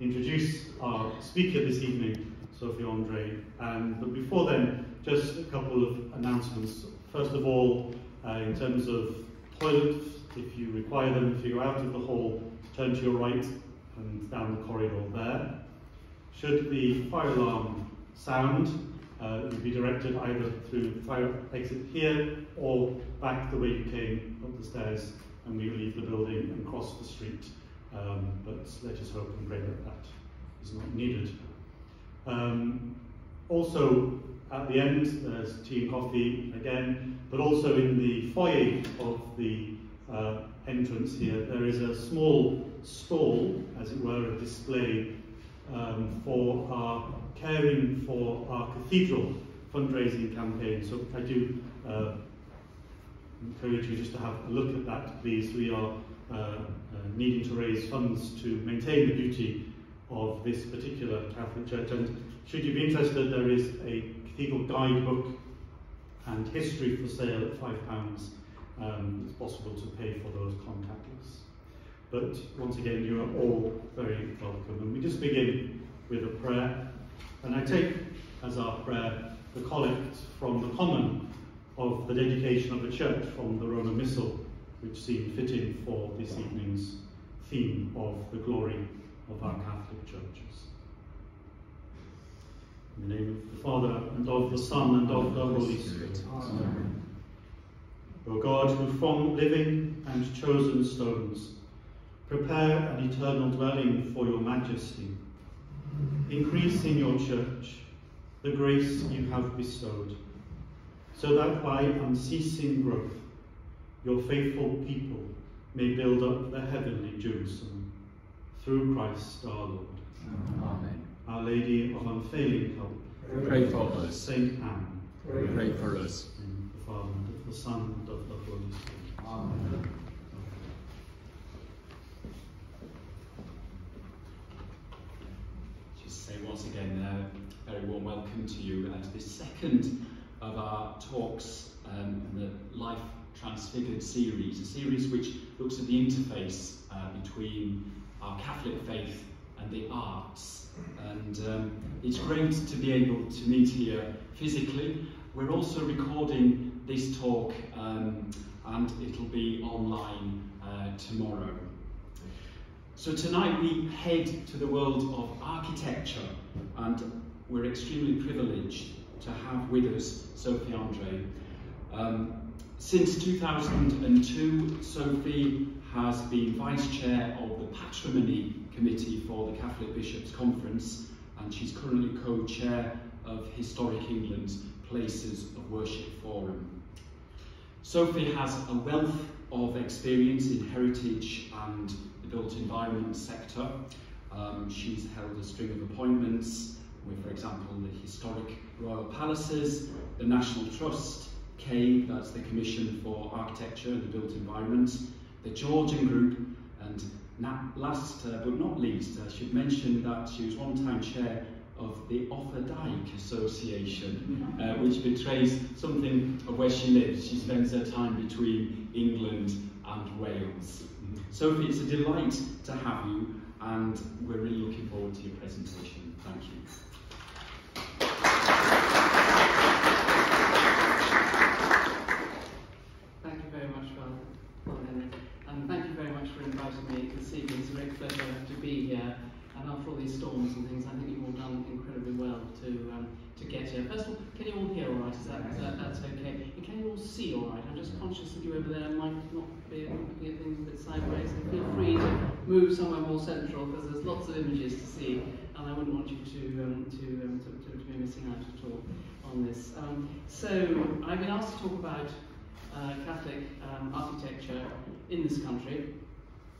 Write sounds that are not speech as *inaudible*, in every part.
introduce our speaker this evening, Sophie Andreae. And but before then, just a couple of announcements. First of all, uh, in terms of toilets, if you require them, if you go out of the hall, turn to your right and down the corridor there. Should the fire alarm sound, uh, you'll be directed either through the fire exit here or back the way you came up the stairs and we leave the building and cross the street. Um, but let us hope and pray that that is not needed. Um, also, at the end, there's tea and coffee again, but also in the foyer of the uh, entrance here, there is a small stall, as it were, a display um, for our caring for our cathedral fundraising campaign. So I do uh, encourage you just to have a look at that, please. We are uh, needing to raise funds to maintain the beauty of this particular Catholic church. And should you be interested, there is a cathedral guidebook and history for sale at £5. Um, it's possible to pay for those contactless. But once again, you are all very welcome. And we just begin with a prayer. And I take as our prayer the collect from the common of the dedication of the church from the Roman Missal, which seemed fitting for this evening's theme of the glory of our Catholic churches. In the name of the Father, and of the Son, and of the Holy Spirit. Amen. O God, who from living and chosen stones prepare an eternal dwelling for your majesty, increase in your church the grace you have bestowed, so that by unceasing growth your faithful people may build up the heavenly Jerusalem. Through Christ our Lord. Amen. Our Lady of unfailing help. Pray for us. Saint Anne. Pray for us. In the Father, and of the Son, and of the Holy Spirit. Amen. Just say once again, uh, very warm welcome to you uh, to this second of our talks um, in the Life Transfigured series, a series which looks at the interface uh, between our Catholic faith and the arts. And um, it's great to be able to meet here physically. We're also recording this talk um, and it'll be online uh, tomorrow. So tonight we head to the world of architecture and we're extremely privileged to have with us Sophie Andreae. Um, since 2002, Sophie has been Vice Chair of the Patrimony Committee for the Catholic Bishops' Conference and she's currently Co-Chair of Historic England's Places of Worship Forum. Sophie has a wealth of experience in heritage and the built environment sector. Um, she's held a string of appointments with, for example, the historic royal palaces, the National Trust, CABE, that's the Commission for Architecture and the Built Environment, the Georgian Group, and last uh, but not least, I should mention that she was one time chair of the Offa's Dyke Association, uh, which betrays something of where she lives. She spends her time between England and Wales. Sophie, it's a delight to have you, and we're really looking forward to your presentation. Thank you. Thank you very much, Father. Well, and thank you very much for inviting me this evening. It's a great pleasure to be here. And after all these storms and things, I think you've all done incredibly well to um, to get here. First of all, can you all hear all right? Is that, is that that's okay? And can you all see all right? I'm just conscious that you over there might not be looking at things a bit sideways. And feel free to move somewhere more central because there's lots of images to see, and I wouldn't want you to um, to, um, to, to, to be missing out at all on this. Um, so I've been asked to talk about uh, Catholic um, architecture in this country,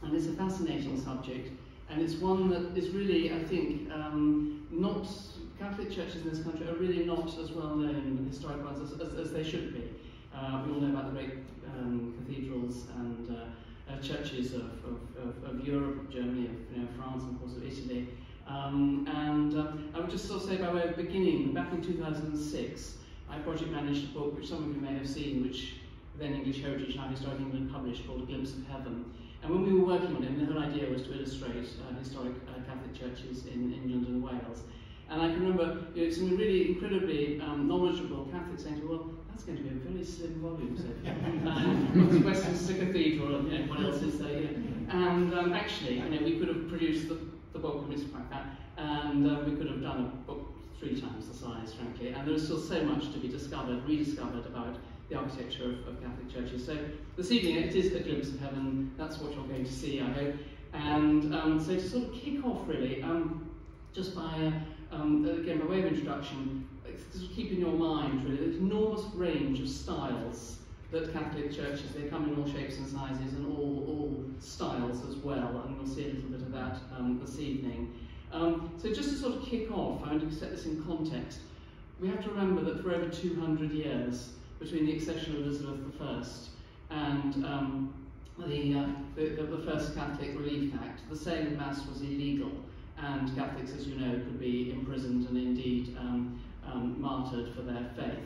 and it's a fascinating subject, and it's one that is really, I think, um, not Catholic churches in this country are really not as well known in historic ones as, as, as they should be. Uh, we all know about the great um, cathedrals and uh, uh, churches of, of, of, of, Europe, of Germany, of you know, France, and of course of Italy. Um, and um, I would just sort of say by way of beginning, back in 2006, I project managed a book which some of you may have seen, which then English Heritage, now Historic England published, called A Glimpse of Heaven. And when we were working on it, the whole idea was to illustrate uh, historic uh, Catholic churches in England and Wales. And I can remember you know, some really incredibly um, knowledgeable Catholics saying to me, well, that's going to be a very slim volume, Sophie. *laughs* um, Westminster Cathedral and you know, what else is there? Know. And um, actually, you know, we could have produced the, the book, and it's like that, and uh, we could have done a book three times the size, frankly. And there is still so much to be discovered, rediscovered about the architecture of, of Catholic churches. So this evening it is a glimpse of heaven. That's what you're going to see, I hope. And um, so to sort of kick off, really, um, just by uh, um, again by way of introduction, just keep in your mind really the enormous range of styles that Catholic churches they come in all shapes and sizes and all all styles as well. And we'll see a little bit of that um, this evening. Um, so just to sort of kick off, I want to set this in context. We have to remember that for over 200 years, between the accession of Elizabeth I and um, the, uh, the, the, First Catholic Relief Act, the sale of Mass was illegal, and Catholics, as you know, could be imprisoned and indeed um, um, martyred for their faith.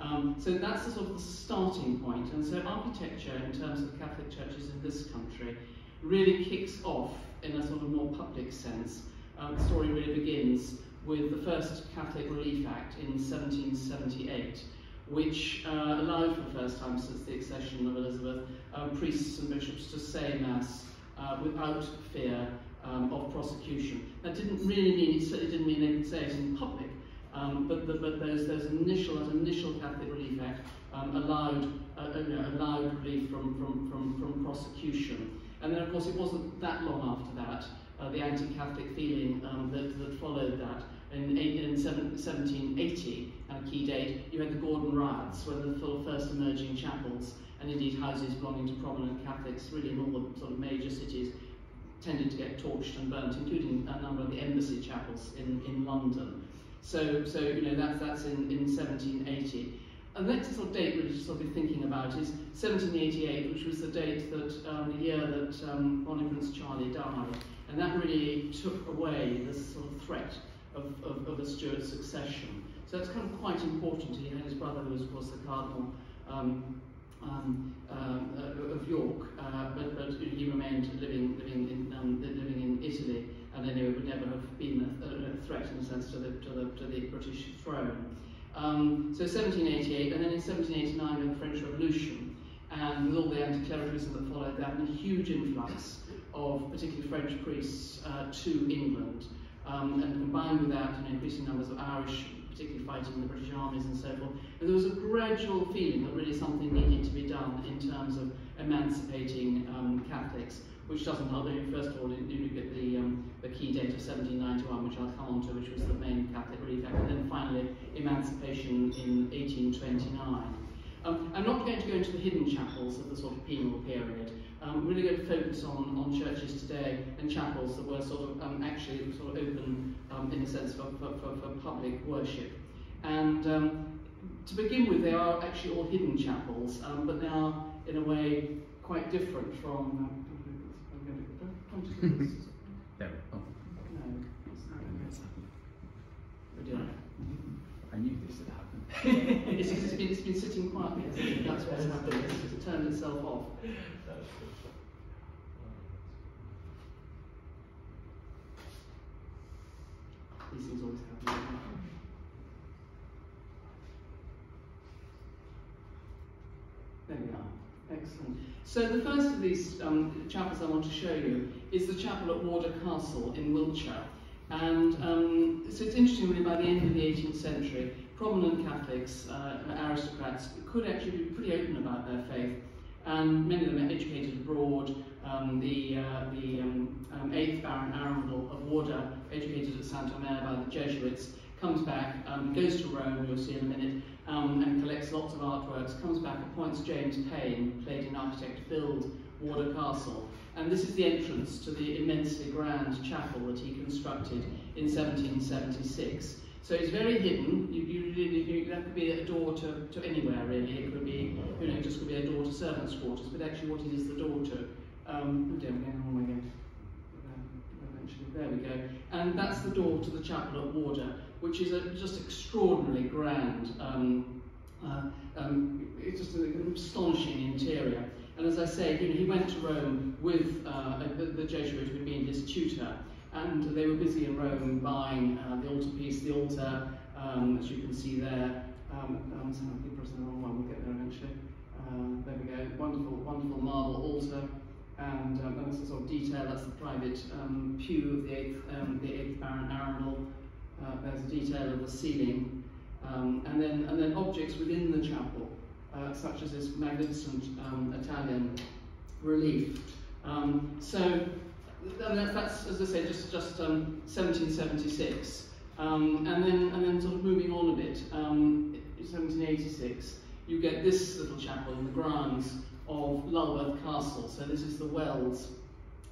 Um, so that's the sort of the starting point. And so architecture, in terms of Catholic churches in this country, really kicks off in a sort of more public sense. Um, the story really begins with the first Catholic Relief Act in 1778 which uh, allowed for the first time since the accession of Elizabeth um, priests and bishops to say Mass uh, without fear um, of prosecution. That didn't really mean, it certainly didn't mean they could say it in public, um, but, the, but those, those initial, that initial Catholic Relief Act um, allowed, uh, know, allowed relief from, from, from, from prosecution. And then, of course, it wasn't that long after that, uh, the anti-Catholic feeling um, that, that followed that in, in 1780, a key date, you had the Gordon riots, where the first emerging chapels and indeed houses belonging to prominent Catholics, really in all the sort of major cities, tended to get torched and burnt, including a number of the embassy chapels in, in London. So, so you know, that's, that's in, in 1780. And the next sort of date to sort of thinking about is 1788, which was the date that, um, the year that um, Bonnie Prince Charlie died. And that really took away this sort of threat of, of, of a Stuart succession. So that's kind of quite important. He had his brother, who was, of course, the Cardinal um, um, uh, of York, uh, but, but he remained living, living, in, um, living in Italy, and then he would never have been a, a, threat, in a sense, to the, to the, to the British throne. Um, so 1788, and then in 1789, we had the French Revolution, and with all the anti-clericalism that followed that, and a huge influx of particularly French priests uh, to England. Um, and combined with that, an increasing numbers of Irish, particularly fighting in the British armies and so forth, and there was a gradual feeling that really something needed to be done in terms of emancipating um, Catholics, which doesn't help. First of all, you get the, um, the key date of 1791, which I'll come on to, which was the main Catholic Relief Act, and then finally emancipation in 1829. Um, I'm not going to go into the hidden chapels of the sort of penal period, um, really going to focus on, on churches today and chapels that were sort of um, actually sort of open um, in a sense for, for, for, for public worship. And um, to begin with, they are actually all hidden chapels, um, but they are in a way quite different from. there. Oh. No. I knew this had happened. It's, it's, it's been sitting quietly. That's what's happened. It's turned itself off. These things always happen. There we are. Excellent. So the first of these um, chapels I want to show you is the chapel at Wardour Castle in Wiltshire. And um, so it's interesting really by the end of the 18th century, prominent Catholics, uh, aristocrats, could actually be pretty open about their faith and many of them are educated abroad. Um, the uh, the um, um, 8th Baron Arundell of Wardour, educated at Saint Omer by the Jesuits, comes back, um, goes to Rome, you'll see in a minute, um, and collects lots of artworks, comes back, appoints James Paine, played in architect, build Wardour Castle. And this is the entrance to the immensely grand chapel that he constructed in 1776. So it's very hidden. You, you you, that could be a door to, to anywhere really. It could be, you know, just could be a door to servants' quarters, but actually what it is the door to. Um, dear, we're going home again. Eventually, there we go. And that's the door to the chapel at Wardour, which is a just extraordinarily grand. Um, uh, um, it's just an astonishing interior. And as I say, you know, he went to Rome with uh, the, the Jesuit who had been his tutor, and they were busy in Rome buying uh, the altarpiece, the altar, um, as you can see there. Um, um, so I keep pressing the wrong one, we'll get there eventually. Uh, there we go, wonderful, wonderful marble altar. And, um, and that's the sort of detail, that's the private um, pew of the 8th, um, the 8th Baron Arundell. Uh, there's a detail of the ceiling. And, then, and then objects within the chapel, uh, such as this magnificent Italian relief. So that, that's, as I say, just, just 1776. Um, and then and then sort of moving on a bit, um, 1786, you get this little chapel in the grounds of Lulworth Castle. So this is the Weld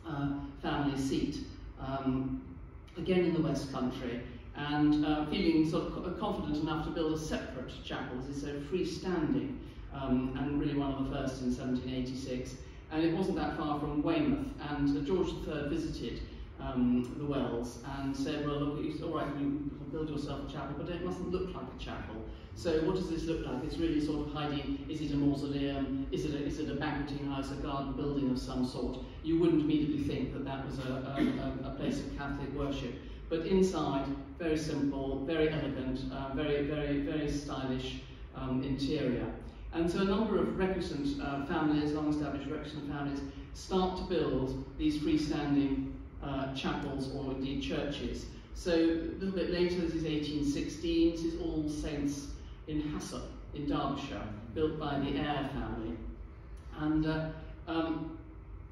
uh, family seat, um, again in the West Country, and uh, feeling sort of confident enough to build a separate chapel. Is so freestanding, um, and really one of the first in 1786. And it wasn't that far from Weymouth, and uh, George III visited um, the Welds and said, well, look, it's all right, you build yourself a chapel, but it mustn't look like a chapel. So what does this look like? It's really sort of hiding, is it a mausoleum, is it a, is it a banqueting house, a garden building of some sort? You wouldn't immediately think that that was a, a, a place of Catholic worship. But inside, very simple, very elegant, uh, very, very, very stylish um, interior. And so a number of recusant uh, families, long-established recusant families, start to build these freestanding uh, chapels or indeed churches. So a little bit later, this is 1816, this is All Saints in Hassop in Derbyshire, built by the Eyre family. And uh, um,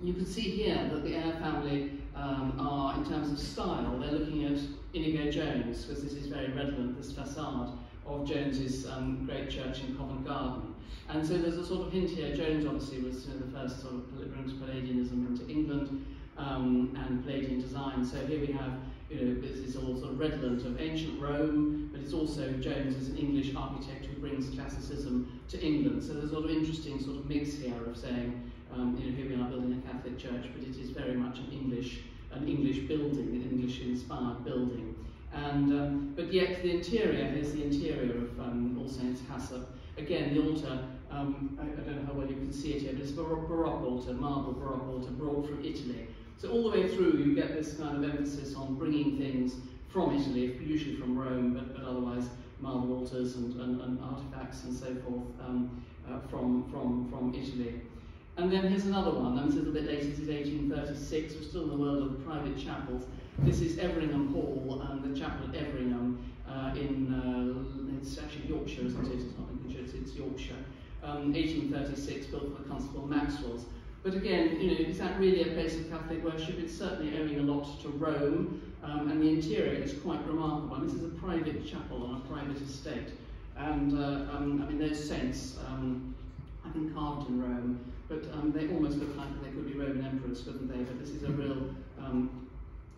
you can see here that the Eyre family um, are, in terms of style, they're looking at Inigo Jones, because this is very redolent, this facade of Jones's um, great church in Covent Garden. And so there's a sort of hint here, Jones obviously was you know, the first sort of brings Palladianism into England um, and Palladian design. So here we have you know, this is all sort of redolent of ancient Rome, but it's also Jones as an English architect who brings classicism to England. So there's a sort of interesting sort of mix here of saying, um, you know, here we are building a Catholic church, but it is very much an English, an English building, an English-inspired building. And, um, but yet the interior, here's the interior of um, All Saints Hassop. Again, the altar, um, I, I, don't know how well you can see it here, but it's a Baroque, Baroque altar, marble Baroque altar, brought from Italy. So all the way through, you get this kind of emphasis on bringing things from Italy, usually from Rome, but, but otherwise marble altars and, and, and artifacts and so forth um, uh, from, from, from Italy. And then here's another one, and this is a bit later, this is 1836, we're still in the world of private chapels. This is Everingham Hall, um, the chapel at Everingham uh, in, uh, it's actually Yorkshire, isn't it? It's not it's, Yorkshire. Um, 1836, built for Constable Maxwell's. But again, you know, is that really a place of Catholic worship? It's certainly owing a lot to Rome, um, and the interior is quite remarkable. This is a private chapel on a private estate. And uh, um, I mean, those saints um, have been carved in Rome, but um, they almost look like they could be Roman emperors, couldn't they? But this is a real, um,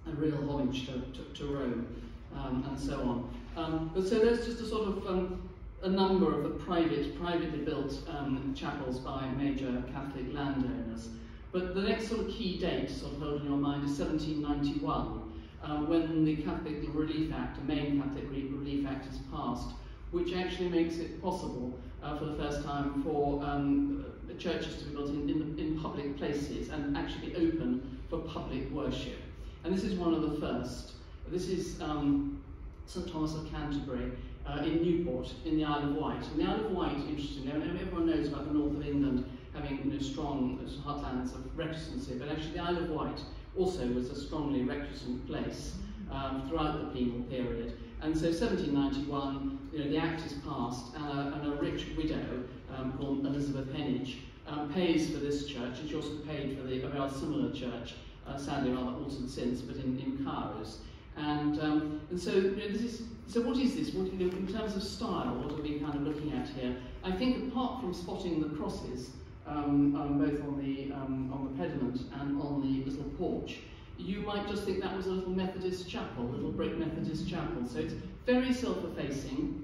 a real homage to, to, to Rome, um, and so on. But so there's just a sort of a number of the private, privately built um, chapels by major Catholic landowners. But the next sort of key date, sort of hold in your mind, is 1791, uh, when the Catholic Relief Act, the main Catholic Relief Act, is passed, which actually makes it possible uh, for the first time for um, churches to be built in, in, in, public places and actually open for public worship. And this is one of the first. This is um, St Thomas of Canterbury, uh, in Newport, in the Isle of Wight. And the Isle of Wight, interestingly, everyone knows about the north of England having you know, strong heartlands of recusancy, but actually the Isle of Wight also was a strongly recusant place um, throughout the penal period. And so 1791, you know, the Act is passed, and a, and a rich widow um, called Elizabeth Heneage um, pays for this church, and she also paid for the, a rather similar church, uh, sadly rather altered since, but in, in Cowes. And, um, and so you know, this is so what is this? What, you know, in terms of style, what are we kind of looking at here? I think apart from spotting the crosses, um, um, both on the, um, on the pediment and on the little porch, you might just think that was a little Methodist chapel, a little brick Methodist chapel. So it's very self-effacing.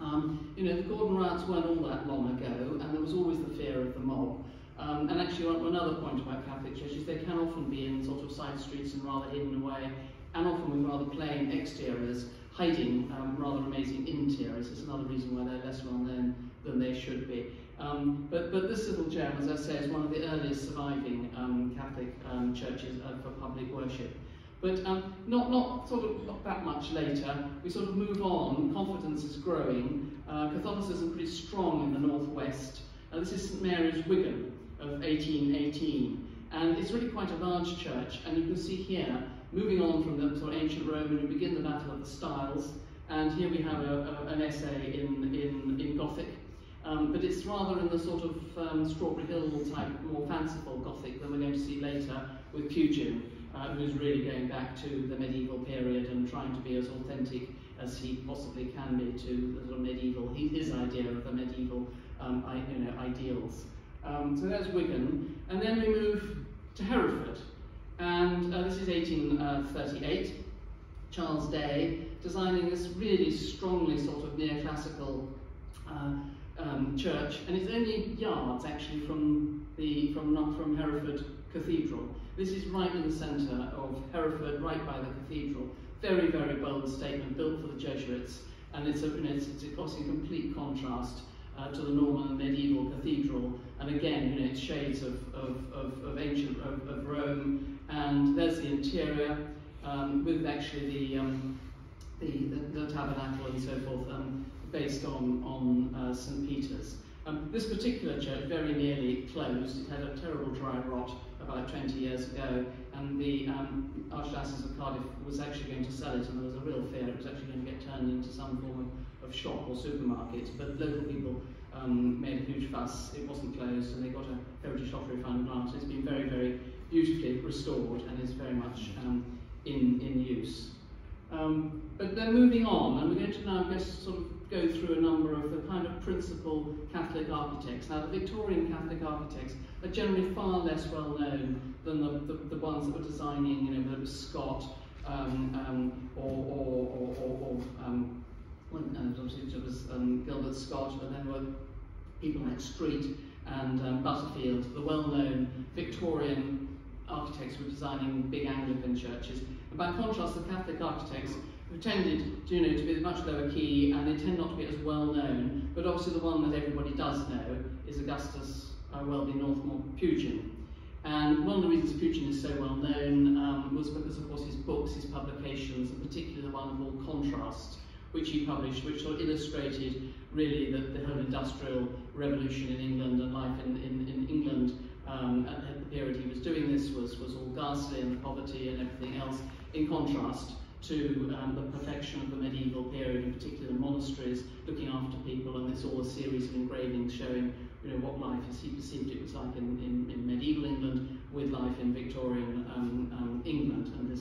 Um, you know, the Gordon riots weren't all that long ago, and there was always the fear of the mob. Um, and actually, another point about Catholic churches, they can often be in sort of side streets and rather hidden away, and often with rather plain exteriors hiding um, rather amazing interiors. It's another reason why they're less well known than they should be. Um, but, but this little gem, as I say, is one of the earliest surviving um, Catholic um, churches uh, for public worship. But um, not, not sort of not that much later, we sort of move on, confidence is growing, uh, Catholicism pretty strong in the northwest. Uh, this is St Mary's Wigan of 1818, and it's really quite a large church, and you can see here, moving on from the sort of ancient Roman, we begin the Battle of the Styles, and here we have a, a, an essay in, in, in Gothic, um, but it's rather in the sort of um, Strawberry Hill type, more fanciful Gothic than we're going to see later with Pugin, uh, who's really going back to the medieval period and trying to be as authentic as he possibly can be to the sort of medieval, his idea of the medieval um, I, you know, ideals. Um, so there's Wigan. And then we move to Hereford. And uh, this is 1838. Charles Day designing this really strongly sort of neoclassical uh, um, church, and it's only yards actually from the from not from Hereford Cathedral. This is right in the centre of Hereford, right by the cathedral. Very, very bold statement, built for the Jesuits, and it's, a, it's, it's in complete contrast uh, to the Norman medieval cathedral. And again, you know, it's shades of, of, of, of ancient of, of Rome. And there's the interior um, with actually the, um, the, the, the, tabernacle and so forth um, based on, on uh, St. Peter's. Um, this particular church very nearly closed. It had a terrible dry rot about 20 years ago, and the um, Archdiocese of Cardiff was actually going to sell it, and there was a real fear it was actually going to get turned into some form of, of shop or supermarket. But local people um, made a huge fuss. It wasn't closed, and they got a Heritage Lottery Fund grant. It's been very, very beautifully restored and is very much um, in, in use. Um, but then moving on, and we're going to now just sort of go through a number of the kind of principal Catholic architects. Now, the Victorian Catholic architects are generally far less well known than the, the, the ones that were designing, you know, whether it was Scott um, um, or, or, or, or, or um, and obviously it was um, Gilbert Scott, but then were people like Street and um, Butterfield, the well-known Victorian architects who were designing big Anglican churches. And by contrast, the Catholic architects tended to, you know, to be much lower key and they tend not to be as well known, but obviously the one that everybody does know is Augustus uh, Welby Northmore Pugin. And one of the reasons Pugin is so well known um, was because, of course, his books, his publications, and particularly the one called Contrast, which he published, which sort of illustrated really the, the whole industrial revolution in England and life in, in, in England um, at the period he was doing this was, was all ghastly and poverty and everything else, in contrast to um, the perfection of the medieval period, in particular monasteries, looking after people, and it's all a series of engravings showing you know, what life as he perceived it was like in, in, in medieval England with life in Victorian um, um, England, and this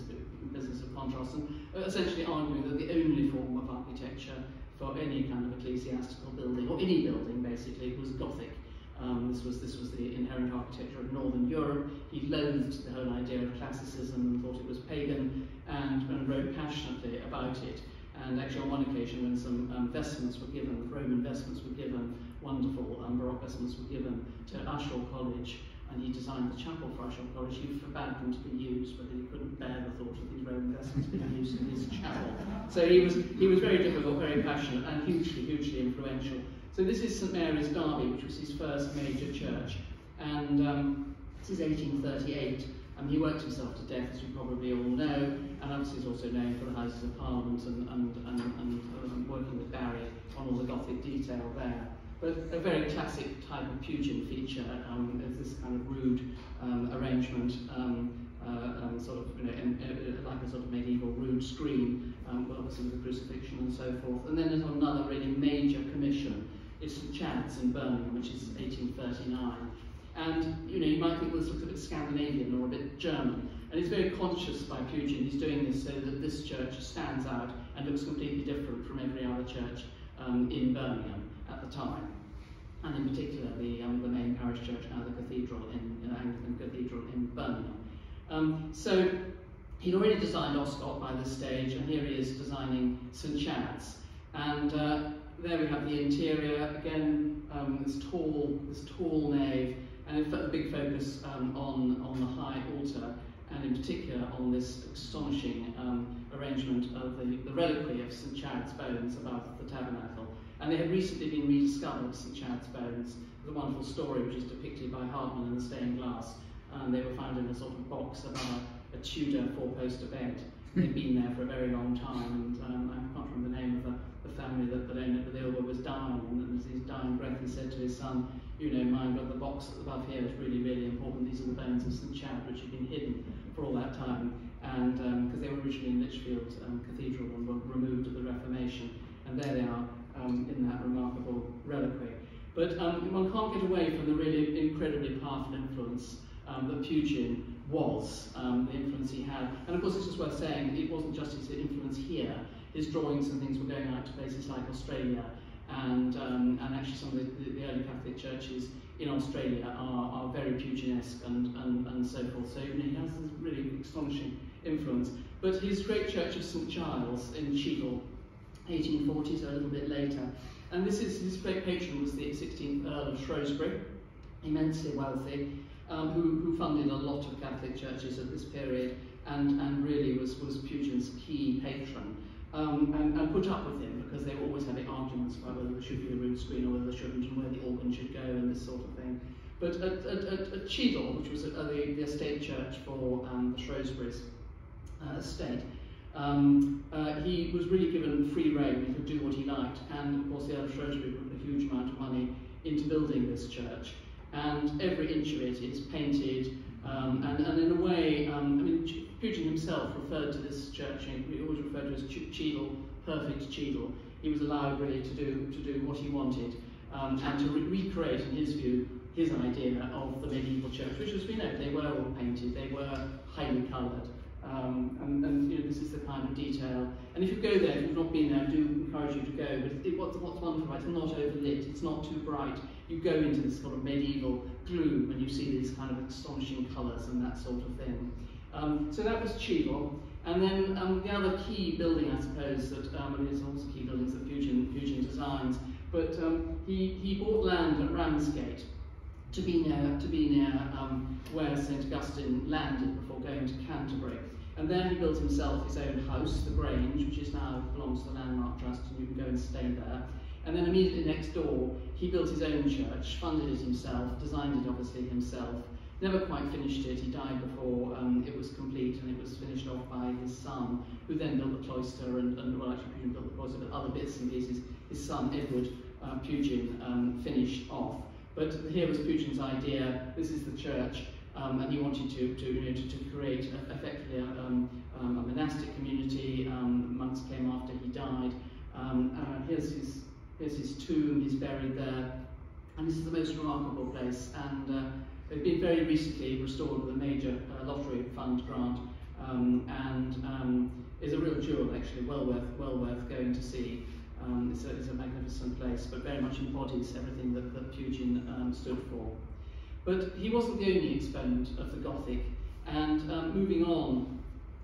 business of contrast, and uh, essentially arguing that the only form of architecture for any kind of ecclesiastical building, or any building basically, was Gothic. Um, this was this was the inherent architecture of Northern Europe. He loathed the whole idea of classicism and thought it was pagan, and, and wrote passionately about it. And actually, on one occasion, when some um, vestments were given, Roman vestments were given, wonderful um, Baroque vestments were given to Ushaw College, and he designed the chapel for Ushaw College. He forbade them to be used, but he couldn't bear the thought of these Roman vestments being used in his chapel. So he was, he was very difficult, very passionate, and hugely, hugely influential. So this is St Mary's Derby, which was his first major church, and um, this is 1838. Um, he worked himself to death, as you probably all know, and obviously he's also known for the Houses of Parliament and, and, and, and um, working with Barry on all the Gothic detail there. But a very classic type of Pugin feature um, is this kind of rood um, arrangement, um, uh, um, sort of, you know, in, like a sort of medieval rood screen, um, obviously with the crucifixion and so forth. And then there's another really major commission. It's St Chad's in Birmingham, which is 1839. And you know, you might think well, this looks a bit Scandinavian or a bit German. And he's very conscious by Pugin, he's doing this so that this church stands out and looks completely different from every other church um, in Birmingham the time. And in particular, the, um, the main parish church, now the cathedral in, uh, Anglican Cathedral in Birmingham. Um, so he'd already designed Oscott by this stage, and here he is designing St Chad's. And uh, there we have the interior, again, um, this tall, this tall nave, and a big focus um, on, on the high altar, and in particular on this astonishing um, arrangement of the, the reliquary of St Chad's bones above the tabernacle. And they had recently been rediscovered, St. Chad's bones, the wonderful story which is depicted by Hardman in the stained glass. And they were found in a sort of box above a, a Tudor four-poster bed. They'd been there for a very long time, and um, I can't remember the name of the, the family that, owned it, but the old was dying, and as his dying breath, he said to his son, you know, mind, but the box above here is really, really important. These are the bones of St. Chad, which had been hidden for all that time, and because um, they were originally in Lichfield um, Cathedral and were removed at the Reformation, and there they are um, in that remarkable reliquary. But um, one can't get away from the really incredibly powerful influence um, that Pugin was, um, the influence he had. And of course, it's just worth saying, it wasn't just his influence here. His drawings and things were going out to places like Australia, and, um, and actually some of the, the, early Catholic churches in Australia are, are very Puginesque and, and, and so forth. So you know, he has this really astonishing influence. But his great church of St Giles in Cheadle, 1840, so a little bit later, and this is his patron was the 16th Earl of Shrewsbury, immensely wealthy, um, who, who funded a lot of Catholic churches at this period and, and really was, was Pugin's key patron. Um, and, and, put up with him because they were always having arguments about whether there should be a rood screen or whether there shouldn't and where the organ should go and this sort of thing. But at, at, at, at Cheadle, which was the, the estate church for um, the Shrewsbury's uh, estate, um, uh, he was really given free rein, he could do what he liked, and of course the Earl Shrewsbury put a huge amount of money into building this church, and every inch of it is painted, um, and, and in a way, um, I mean, Pugin himself referred to this church, he always referred to as Cheadle, perfect Cheadle. He was allowed really to do, to do what he wanted, um, and to re recreate, in his view, his idea of the medieval church, which, as we know, they were all painted, they were highly coloured, um, and, and you know, this is the kind of detail. And if you go there, if you've not been there, I do encourage you to go. But it, what's, what's wonderful, it's not overlit, it's not too bright. You go into this sort of medieval gloom and you see these kind of astonishing colours and that sort of thing. Um, so that was Cheadle. And then um, the other key building, I suppose, that um, there's also key buildings that Pugin, Pugin designs, but um, he, he bought land at Ramsgate to be near, to be near um, where St Augustine landed before going to Canterbury. And there he built himself his own house, the Grange, which is now belongs to the Landmark Trust, and you can go and stay there. And then immediately next door, he built his own church, funded it himself, designed it obviously himself. Never quite finished it. He died before um, it was complete, and it was finished off by his son, who then built the cloister, and, and well, actually Pugin built the cloister, but other bits and pieces. His son Edward uh, Pugin um, finished off. But here was Pugin's idea. This is the church um, and he wanted to, to, you know, to, to create effectively a, um, um, a monastic community. Um, monks came after he died. Um, uh, here's, his, here's his tomb, he's buried there. And this is the most remarkable place. And uh, it's been very recently restored with a major uh, lottery fund grant. Um, and is a real jewel, actually, well worth, well worth going to see. Um, it's, a, it's a magnificent place, but very much embodies everything that, that Pugin um, stood for. But he wasn't the only exponent of the Gothic. And um, moving on,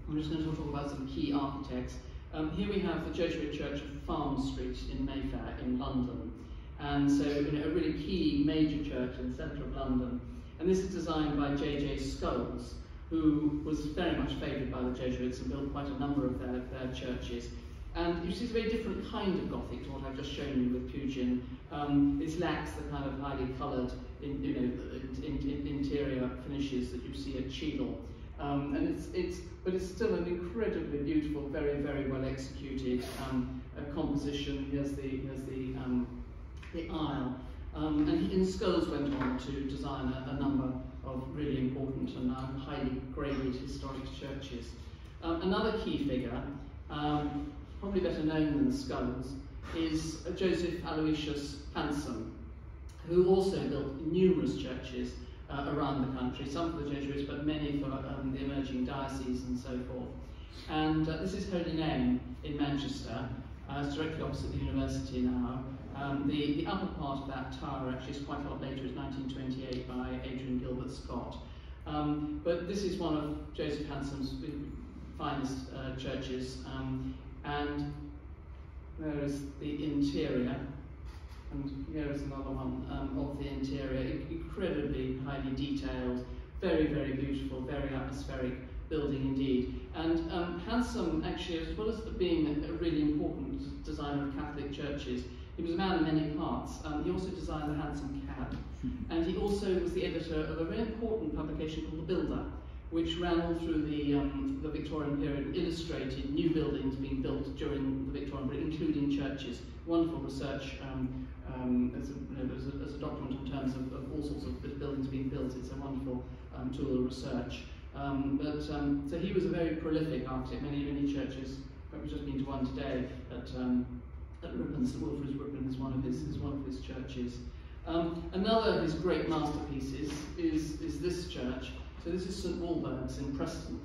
I'm just going to talk about some key architects. Um, here we have the Jesuit Church of Farm Street in Mayfair in London. And so, you know, a really key major church in the centre of London. And this is designed by J.J. Scoles, who was very much favoured by the Jesuits and built quite a number of their, their churches. And you see it's a very different kind of Gothic to what I've just shown you with Pugin. Um, it lacks the kind of highly coloured in, you know, in, in, interior finishes that you see at Cheadle. Um, and it's, it's, but it's still an incredibly beautiful, very, very well executed um, composition. Here's the, here's the, um, the aisle. Um, and he, Scoles went on to design a, a number of really important and uh, highly graded historic churches. Um, another key figure, um, probably better known than Scoles, is Joseph Aloysius Hansom who also built numerous churches uh, around the country, some for the Jesuits, but many for um, the emerging dioceses and so forth. And uh, this is Holy Name in Manchester. Uh, it's directly opposite the university now. Um, the, the upper part of that tower actually is quite a lot later, it's 1928 by Adrian Gilbert Scott. Um, but this is one of Joseph Hansom's finest uh, churches, um, and there is the interior, and here is another one um, of the interior, incredibly highly detailed, very, very beautiful, very atmospheric building indeed. And um, Hansom, actually, as well as being a really important designer of Catholic churches, He was a man of many parts. Um, he also designed the hansom cab, and he also was the editor of a very important publication called The Builder, which ran all through the, um, the Victorian period illustrated new buildings being built during the Victorian period, including churches. Wonderful research um, um, as, a, you know, as, a, as, a, document in terms of, of, all sorts of buildings being built. It's a wonderful um, tool of research. Um, but um, so he was a very prolific architect. Many many churches. We've just been to one today at um, at Ripon. St Wilfrid's Ripon is one of his is one of his churches. Um, another of his great masterpieces is is this church. So this is St Walburge's in Preston,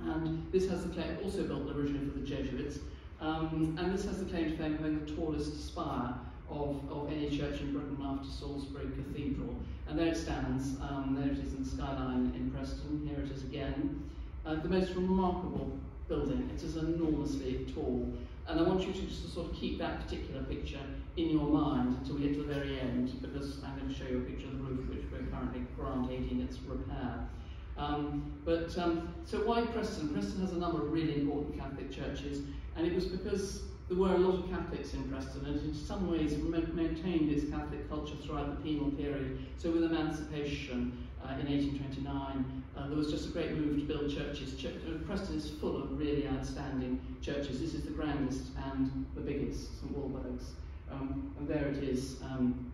and this has the claim also built originally for the Jesuits. Um, and this has the claim to fame of having the tallest spire of, of any church in Britain after Salisbury Cathedral. And there it stands, um, there it is in the skyline in Preston, here it is again. Uh, the most remarkable building, it is enormously tall. And I want you to just sort of keep that particular picture in your mind until we get to the very end, because I'm going to show you a picture of the roof, which we're currently grant aiding its repair. Um, but um, so why Preston? Preston has a number of really important Catholic churches, and it was because there were a lot of Catholics in Preston, and in some ways maintained its Catholic culture throughout the penal period. So with emancipation uh, in 1829, uh, there was just a great move to build churches. Ch uh, Preston is full of really outstanding churches. This is the grandest and the biggest, St Walburge's. Um, and there it is, um,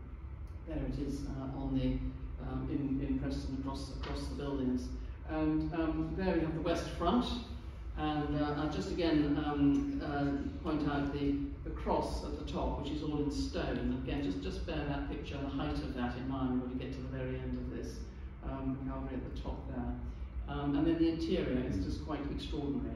there it is uh, on the, um, in, in Preston across, across the buildings. And um, there we have the west front, and uh, I'll just again um, uh, point out the, the cross at the top, which is all in stone. Again, just, just bear that picture the height of that in mind when we get to the very end of this. Um, Calvary at the top there. Um, and then the interior is just quite extraordinary.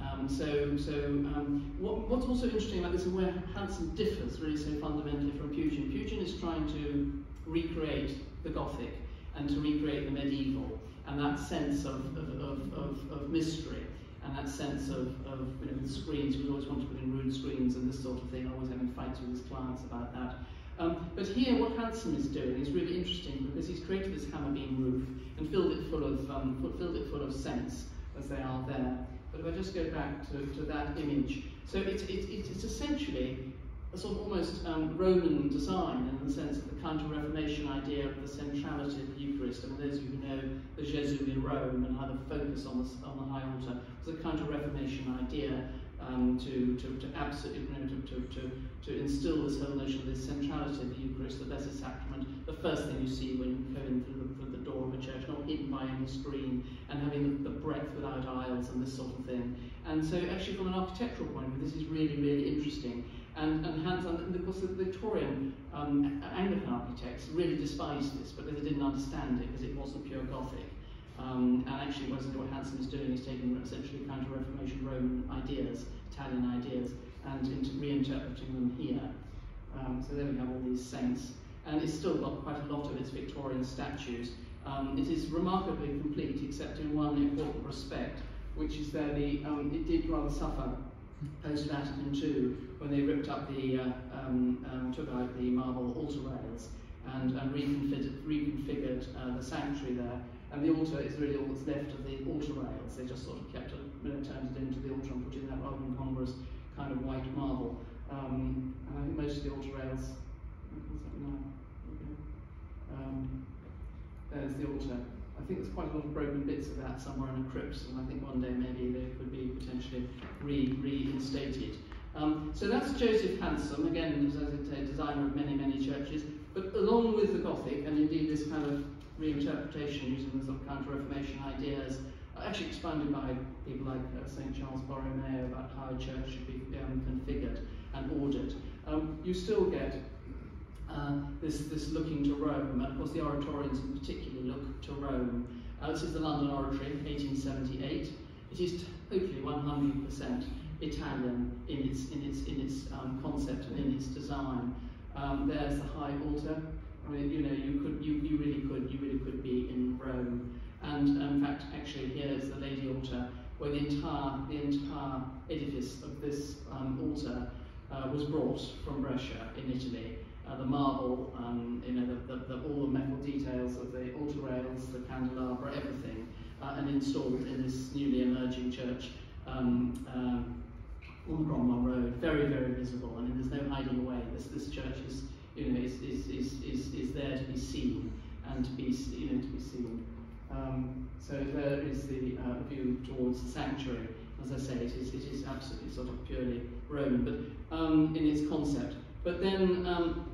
Um, so, so um, what, what's also interesting about this and where Hansom differs really so fundamentally from Pugin, Pugin is trying to recreate the Gothic and to recreate the medieval and that sense of, of, of, of, of mystery and that sense of, of you know, with screens, we always want to put in room screens and this sort of thing, always having fights with his clients about that. Um, but here, what Hansom is doing is really interesting because he's created this hammer beam roof and filled it full of um, filled it full of scents as they are there. But if I just go back to, to that image, so it's, it, it's essentially a sort of almost um, Roman design in the sense of the counter-Reformation idea of the centrality of the Eucharist. I mean, those of you who know the Gesù in Rome and how the focus on the, on the high altar was a counter-Reformation idea um, to, to, to absolutely, you know, to, to, to, instill this whole notion of this centrality of the Eucharist, the Blessed Sacrament, the first thing you see when you go in through the, through the door of a church, not hidden by any screen, and having the, the breadth without aisles and this sort of thing. And so actually from an architectural point of view, this is really, really interesting. And, and Hansom, and of course the Victorian um, Anglican architects really despised this because they didn't understand it because it wasn't pure Gothic. Um, and actually, what Hansom is doing is taking essentially counter-Reformation Roman ideas, Italian ideas, and reinterpreting them here. Um, so there we have all these saints. And it's still got quite a lot of its Victorian statues. Um, it is remarkably complete, except in one important respect, which is that the, um, it did rather suffer post-Vatican II when they ripped up the, uh, um, um, took out the marble altar rails and, and reconfigured, reconfigured uh, the sanctuary there. And the altar is really all that's left of the altar rails. They just sort of kept it, you know, turned it into the altar and put in that rather incongruous kind of white marble. Um, and I think most of the altar rails, um, there's the altar. I think there's quite a lot of broken bits of that somewhere in a crypt, and I think one day maybe they could be potentially re reinstated. Um, so that's Joseph Hansom, again, as I say, designer of many, many churches, but along with the Gothic, and indeed this kind of reinterpretation using the sort of counter-Reformation ideas, actually expanded by people like uh, St. Charles Borromeo about how a church should be um, configured and ordered. Um, you still get uh, this, this looking to Rome, and of course the oratorians in particular look to Rome. Uh, this is the London Oratory, 1878. It is totally 100% Italian in its, in its, in its um, concept and in its design. Um, there's the high altar. I mean, you know, you could, you, you really could, you really could be in Rome. And um, in fact, actually, here is the Lady Altar, where the entire, the entire edifice of this um, altar uh, was brought from Brescia in Italy uh, the marble, um, you know, the, the, the, all the metal details of the altar rails, the candelabra, everything, uh, and installed in this newly emerging church um, um, on the Cromwell Road, very, very visible. I mean, there's no hiding away. This, this church is, you know, is, is, is, is, is there to be seen and to be, you know, to be seen. Um, so there is the uh, view towards the sanctuary. As I say, it is, it is absolutely sort of purely Roman, but um, in its concept. But then, um,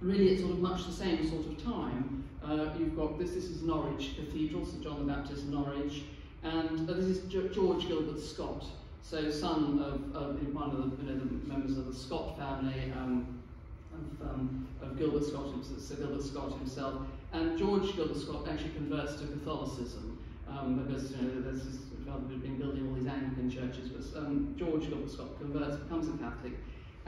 really, it's sort of much the same sort of time. Uh, you've got this. This is Norwich Cathedral, St John the Baptist, Norwich, and uh, this is George Gilbert Scott, so son of, of one of the, you know, the, members of the Scott family. Um, of, um, of Gilbert Scott, Sir Gilbert Scott himself, and George Gilbert Scott actually converts to Catholicism um, because you know, there's his father had been building all these Anglican churches, but um, George Gilbert Scott converts, becomes a Catholic,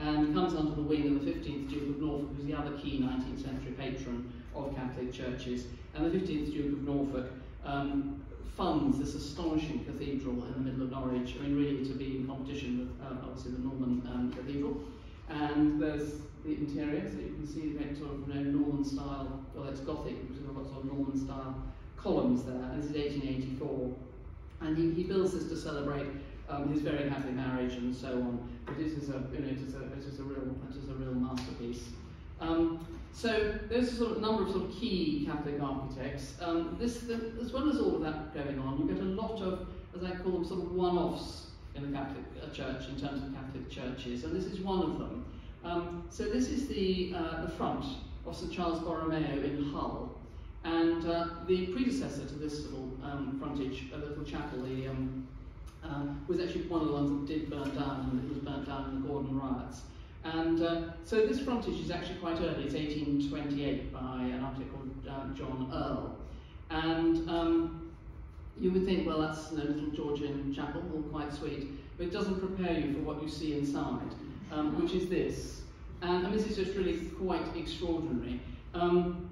and comes under the wing of the 15th Duke of Norfolk, who's the other key 19th century patron of Catholic churches. And the 15th Duke of Norfolk um, funds this astonishing cathedral in the middle of Norwich, I mean, really to be in competition with uh, obviously the Norman um, Cathedral. And there's the interior, so you can see the sort of you know, Norman style, well, it's Gothic, it's got sort of Norman style columns there. And this is 1884. And he, he builds this to celebrate um, his very happy marriage and so on. But it is a, you know, it is a, it is a real, it is a real masterpiece. Um, so there's a sort of number of sort of key Catholic architects. Um, this, the, as well as all of that going on, you get a lot of, as I call them, sort of one-offs in the Catholic uh, Church in terms of Catholic churches, and this is one of them. Um, so this is the, uh, the front of St Charles Borromeo in Hull, and uh, the predecessor to this little um, frontage, a little chapel, the, um, was actually one of the ones that did burn down, and it was burnt down in the Gordon riots. And uh, so this frontage is actually quite early. It's 1828 by an architect called uh, John Earle. And um, you would think, well, that's a little Georgian chapel, all quite sweet, but it doesn't prepare you for what you see inside, um, which is this. And, and, this is just really quite extraordinary. Um,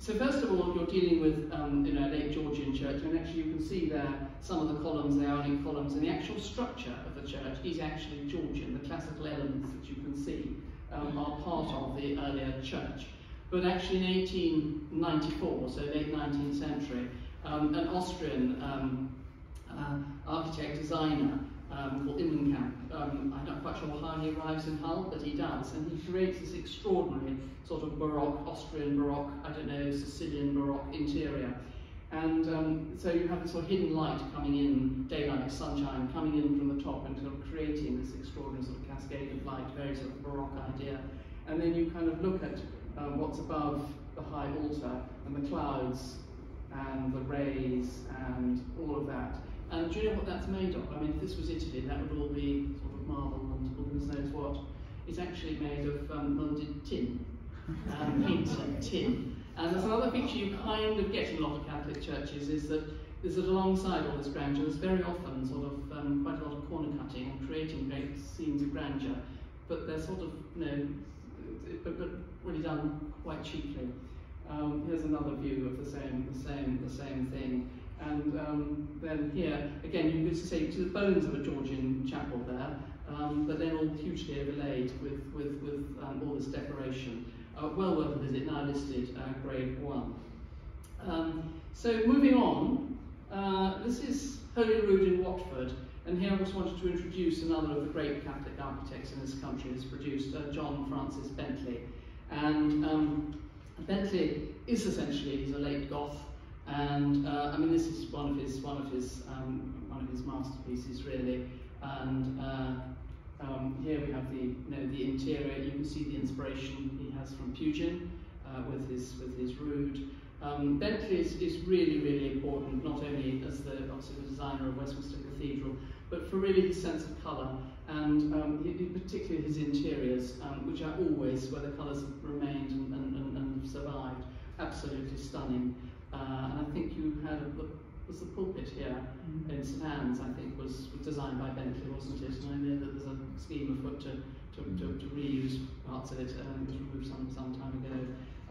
so first of all, you're dealing with um, you know, late Georgian church, and actually you can see there some of the columns, are in columns, and the actual structure of the church is actually Georgian. The classical elements that you can see um, are part of the earlier church. But actually in 1894, so late 19th century, um, an Austrian um, uh, architect designer um, called Immenkamp. Um, I'm not quite sure how he arrives in Hull, but he does. And he creates this extraordinary sort of Baroque, Austrian Baroque, I don't know, Sicilian Baroque interior. And um, so you have this sort of hidden light coming in, daylight, sunshine, coming in from the top and sort of creating this extraordinary sort of cascade of light, very sort of Baroque idea. And then you kind of look at um, what's above the high altar and the clouds and the rays and all of that. And do you know what that's made of? I mean, if this was Italy, that would all be sort of marble and goodness knows what. It's actually made of um, molded tin, um, *laughs* paint and tin. And there's another feature you kind of get in a lot of Catholic churches is that is that alongside all this grandeur, there's very often sort of um, quite a lot of corner cutting and creating great scenes of grandeur, but they're sort of, you know, but, but really done quite cheaply. Um, here's another view of the same, the same, the same thing. And um, then here, again, you can see to the bones of a Georgian chapel there, um, but then all hugely overlaid with, with, with um, all this decoration. Uh, well worth a visit, now listed uh, grade 1. Um, so moving on, uh, this is Holyrood in Watford, and here I just wanted to introduce another of the great Catholic architects in this country who's produced, uh, John Francis Bentley. And um, Bentley is essentially, he's a late Goth, and uh, I mean, this is one of his one of his um, one of his masterpieces, really. And uh, um, here we have the you know the interior. You can see the inspiration he has from Pugin uh, with his with his rood. Um, Bentley is, is really really important, not only as the the designer of Westminster Cathedral, but for really his sense of colour and um, he, particularly his interiors, um, which are always where the colours have remained and, and, and, and survived, absolutely stunning. Uh, was the pulpit here mm -hmm. in St Anne's, I think, was, designed by Bentley, wasn't it? And I know that there's a scheme afoot to, to, to, to reuse parts of it, and uh, it was removed some, some time ago.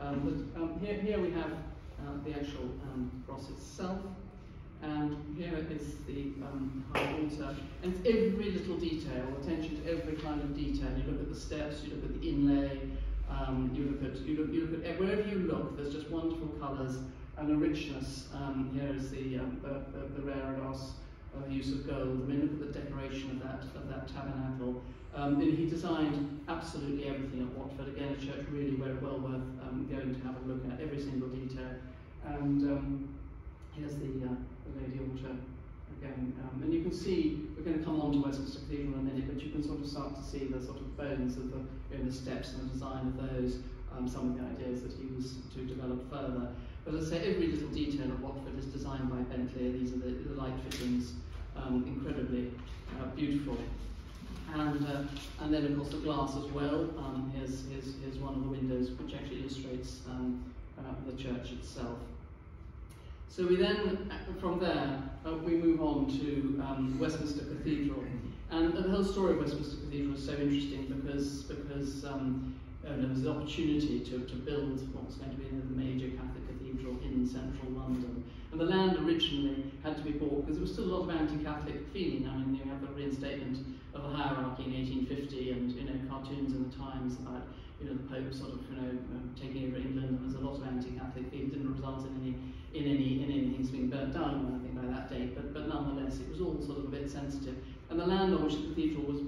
Um, but um, here, here we have uh, the actual um, cross itself, and here is the um, high altar, and every little detail, attention to every kind of detail. You look at the steps, you look at the inlay, um, you look at you look you look at wherever you look. There's just wonderful colours and a richness. Um, here is the, um, the, the, the use of gold. I mean, look at the decoration of that of that tabernacle. Um, and he designed absolutely everything at Watford. Again, a church really well, well worth um, going to have a look at every single detail. And um, here's the, uh, the Lady Altar again. Um, and you can see, we're going to come on to Westminster Cathedral in a minute, but you can sort of start to see the sort of bones of the, you know, the steps and the design of those, um, some of the ideas that he was to develop further. As I say, every little detail of Watford is designed by Bentley. These are the, the light fittings, um, incredibly uh, beautiful. And, uh, and then, of course, the glass as well. Um, here's, here's, here's one of the windows which actually illustrates um, uh, the church itself. So we then, uh, from there, uh, we move on to um, Westminster Cathedral. And the whole story of Westminster Cathedral is so interesting because, because um, uh, there was the opportunity to, to build what was going to be the major Catholic cathedral in central London. And the land originally had to be bought because there was still a lot of anti-Catholic feeling. I mean, you have the reinstatement of the hierarchy in 1850 and, you know, cartoons in the Times about, you know, the Pope sort of, you know, um, taking over England and there's a lot of anti-Catholic feeling. It didn't result in any, in any, in anything being burnt down, or anything by that date, but, but nonetheless, it was all sort of a bit sensitive. And the land on which the cathedral was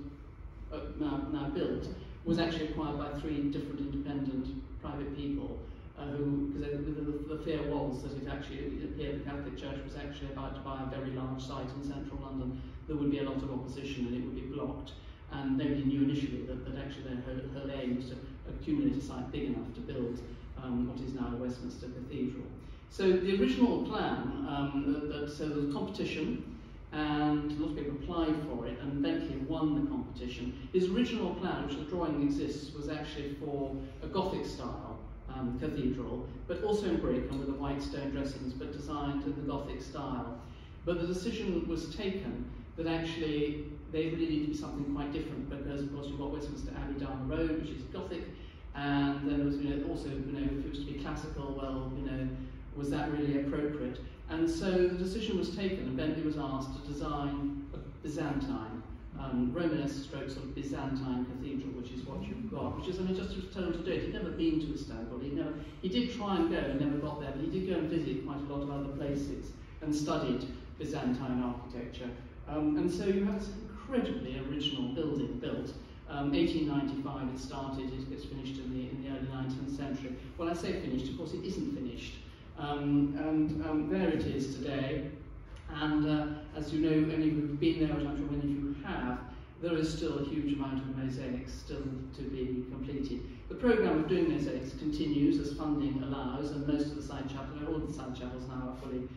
uh, now, now built was actually acquired by three different independent private people because the, the, the, fear was that it actually it appeared the Catholic Church was actually about to buy a very large site in central London. There would be a lot of opposition and it would be blocked. And nobody knew initially that, that actually their, her, her aim was to accumulate a site big enough to build um, what is now Westminster Cathedral. So the original plan, um, that, so there was competition, and a lot of people applied for it, and Bentley won the competition. His original plan, which the drawing exists, was actually for a Gothic style um, cathedral, but also in brick and with the white stone dressings, but designed in the Gothic style. But the decision was taken that actually they really need to be something quite different because, of course, you've got Westminster Abbey down the road, which is Gothic, and then there was, you know, also, you know, if it was to be classical, well, you know, was that really appropriate? And so the decision was taken, and Bentley was asked to design a Byzantine, um, Romanesque stroke sort of Byzantine cathedral, which is what you've got, which is, I mean, just was told to do it. He'd never been to Istanbul. He never, he did try and go and never got there, but he did go and visit quite a lot of other places and studied Byzantine architecture. Um, and so you have this incredibly original building built. Um, 1895 it started, it finished in the, in the early 19th century. Well, I say finished, of course it isn't finished. Um, and um, there it is today. And uh, as you know, any of you who've been there, which I'm sure many of you have, there is still a huge amount of mosaics still to be completed. The programme of doing mosaics continues as funding allows, and most of the side chapels, all the side chapels now are fully,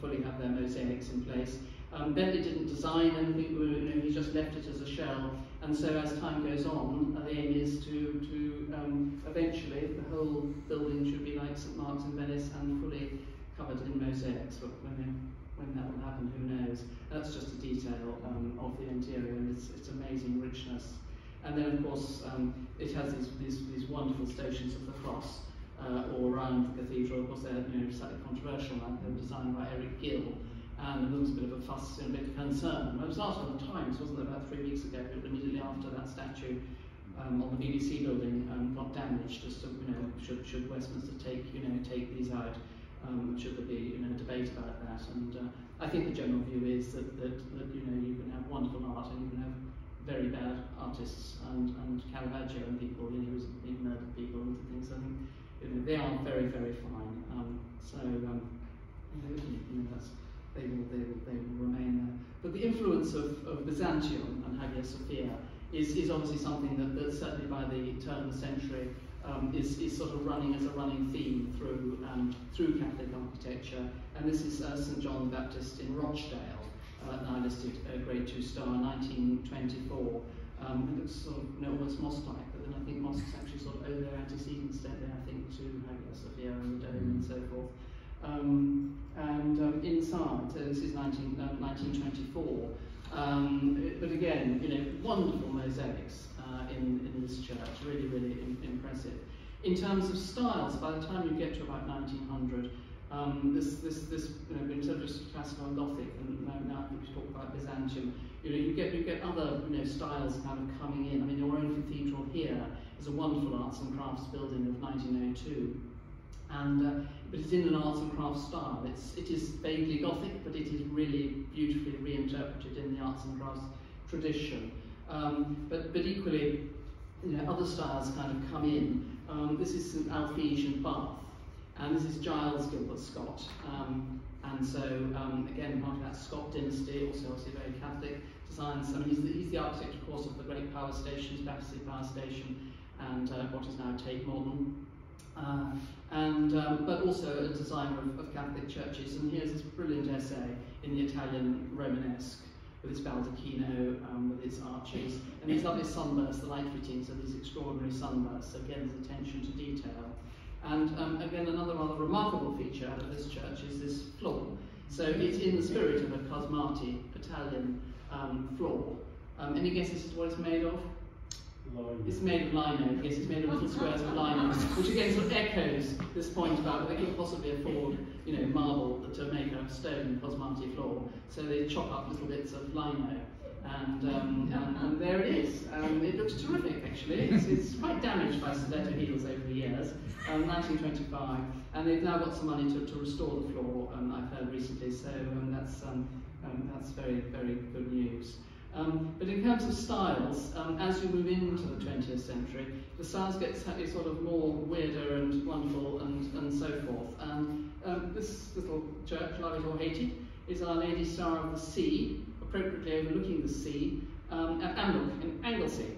fully have their mosaics in place. Um, Bentley didn't design anything, you know, he just left it as a shell. And so as time goes on, uh, the aim is to, to um, eventually the whole building should be like St Mark's in Venice and fully covered in mosaics. But when, when that will happen, who knows? That's just a detail um, of the interior and its, its amazing richness. And then, of course, um, it has these, these, these wonderful stations of the cross uh, all around the cathedral. Of course, they're you know, slightly controversial, like they were designed by Eric Gill, and there was a bit of a fuss and a bit of concern. It was asked on the Times, wasn't it, about three weeks ago, immediately after that statue um, on the BBC building um, got damaged, as to, you know, should, should Westminster take, you know, take these out, um, should there be, you know, a debate about that, and uh, I think the general view is that, that, that, you know, you can have wonderful art and you can have very bad artists, and, and Caravaggio and people, you know, who's murdered people and things, I think, you know, they are very, very fine, um, so, um, you know that's, they will, they will, they will remain there. But the influence of, of Byzantium and Hagia Sophia is, is obviously something that, that certainly by the turn of the century um, is, is sort of running as a running theme through, um, through Catholic architecture. And this is uh, St John the Baptist in Rochdale, uh, now listed uh, grade 2 star, 1924. Um, it looks sort of you almost mosque-like, but then I think mosques actually sort of owe their antecedents, they, I think, to Hagia Sophia and the dome and so forth. Um, and um, inside, so this is 19, uh, 1924, um, but again, you know, wonderful mosaics in, in this church, really, really impressive. In terms of styles, by the time you get to about 1900, um, this, this, this, you know, in terms of classical and Gothic, and now, now we talk about Byzantium, you know, you get, you get other, you know, styles kind of coming in. I mean, your own cathedral here is a wonderful arts and crafts building of 1902. and uh, but it's in an arts and crafts style. It's, it is vaguely Gothic, but it is really beautifully reinterpreted in the arts and crafts tradition. Um, but, but equally, you know, other styles kind of come in. Um, this is St Alphege in Bath, and this is Giles Gilbert Scott. Um, and so, um, again, part of that Scott dynasty, also obviously very Catholic designs. I mean, he's the, he's the architect, of course, of the great power stations, Battersea Power Station, and uh, what is now Tate Modern. Uh, and, um, but also a designer of, of, Catholic churches. And here's this brilliant essay in the Italian Romanesque with its baldacchino, um, with its arches, and these lovely sunbursts, the light fittings of these extraordinary sunbursts. Again, there's attention to detail. And um, again, another rather remarkable feature of this church is this floor. So it's in the spirit of a Cosmati Italian um, floor. Um, any guesses as to what it's made of? It's made of lino, yes, it's made of little squares of lino, which again sort of echoes this point about they couldn't possibly afford, you know, marble to make a stone Cosmati floor, so they chop up little bits of lino. And, um, and, there it is. Um, it looks terrific, actually. It's, it's quite damaged by stiletto heels over the years. Um, 1925, and they've now got some money to, to restore the floor. Um, I've heard recently, so um, that's um, that's very very good news. Um, but in terms of styles, um, as you move into the 20th century, the styles get sort of more weirder and wonderful and, and so forth. And um, this little church, Love It or Hate It, is Our Lady Star of the Sea, appropriately overlooking the sea, um, at Amlwch in Anglesey.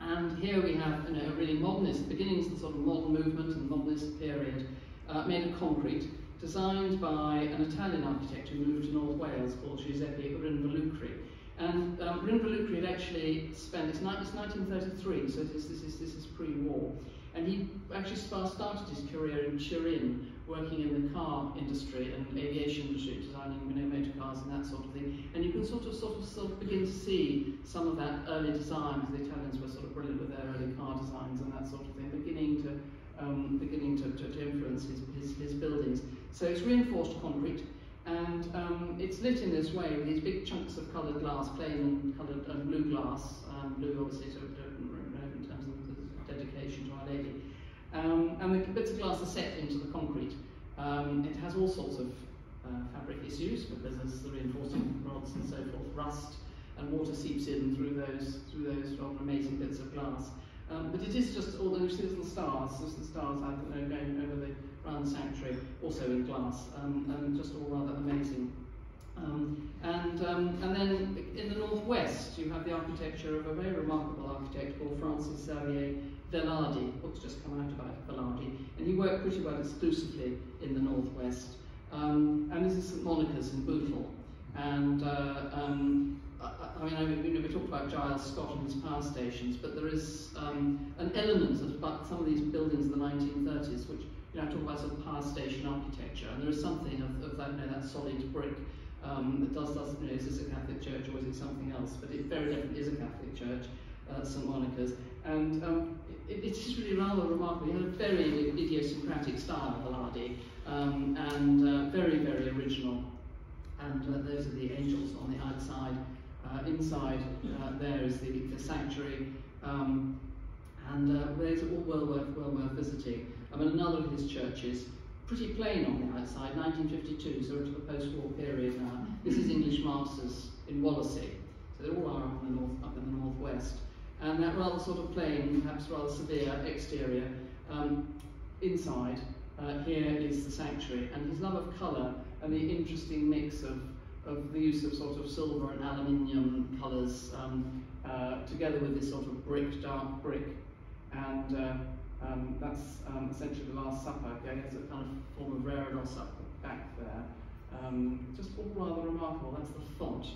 And here we have you know, really modernist, beginnings of the sort of modern movement and modernist period, uh, made of concrete, designed by an Italian architect who moved to North Wales called Giuseppe Rinvolucri. And um, Rinvolucri had actually spent, it's, it's 1933, so this, this is, this is pre-war, and he actually started his career in Turin, working in the car industry and aviation industry, designing you know, motor cars and that sort of thing. And you can sort of, sort of, sort of begin to see some of that early design, because the Italians were sort of brilliant with their early car designs and that sort of thing, beginning to um, beginning to, to, to influence his, his, his buildings. So it's reinforced concrete. And um, it's lit in this way with these big chunks of coloured glass, plain and coloured and blue glass, um, blue obviously sort of in terms of the dedication to Our Lady. Um, and the bits of glass are set into the concrete. Um, it has all sorts of uh, fabric issues because there's the reinforcing rods and so forth, rust, and water seeps in through those through those amazing bits of glass. Um, but it is just all those little stars, little stars I don't know going over the around the sanctuary, also in glass, um, and just all rather amazing. Um, and, um, and then in the northwest, you have the architecture of a very remarkable architect called Francis Xavier Velarde. Books just come out about Velarde, and he worked pretty well exclusively in the northwest. Um, and this is St Monica's in Bootle. And uh, um, I, mean, I mean, we talked about Giles Scott and his power stations, but there is um, an element of some of these buildings in the 1930s which you know, I talk about sort of power station architecture, and there is something of, of that, you know, that solid brick um, that does, does, you know, is this a Catholic church or is it something else? But it very definitely is a Catholic church, uh, St Monica's. And um, it, it's really rather remarkable. He had a very idiosyncratic style, Velarde, um, and uh, very, very original. And uh, those are the angels on the outside. Uh, inside uh, there is the, the sanctuary, um, and uh, those are all well worth, well worth visiting. Mean, another of his churches, pretty plain on the outside, 1952, so into the post-war period now. This is English Martyrs in Wallasey, so they all are up in the, north, up in the northwest. And that rather sort of plain, perhaps rather severe exterior. Um, inside, uh, here is the sanctuary, and his love of colour and the interesting mix of, of the use of sort of silver and aluminium colours um, uh, together with this sort of brick, dark brick. And uh, um, that's um, essentially the Last Supper. Okay, it's a kind of form of Reredos up back there. Um, just rather remarkable. That's the font.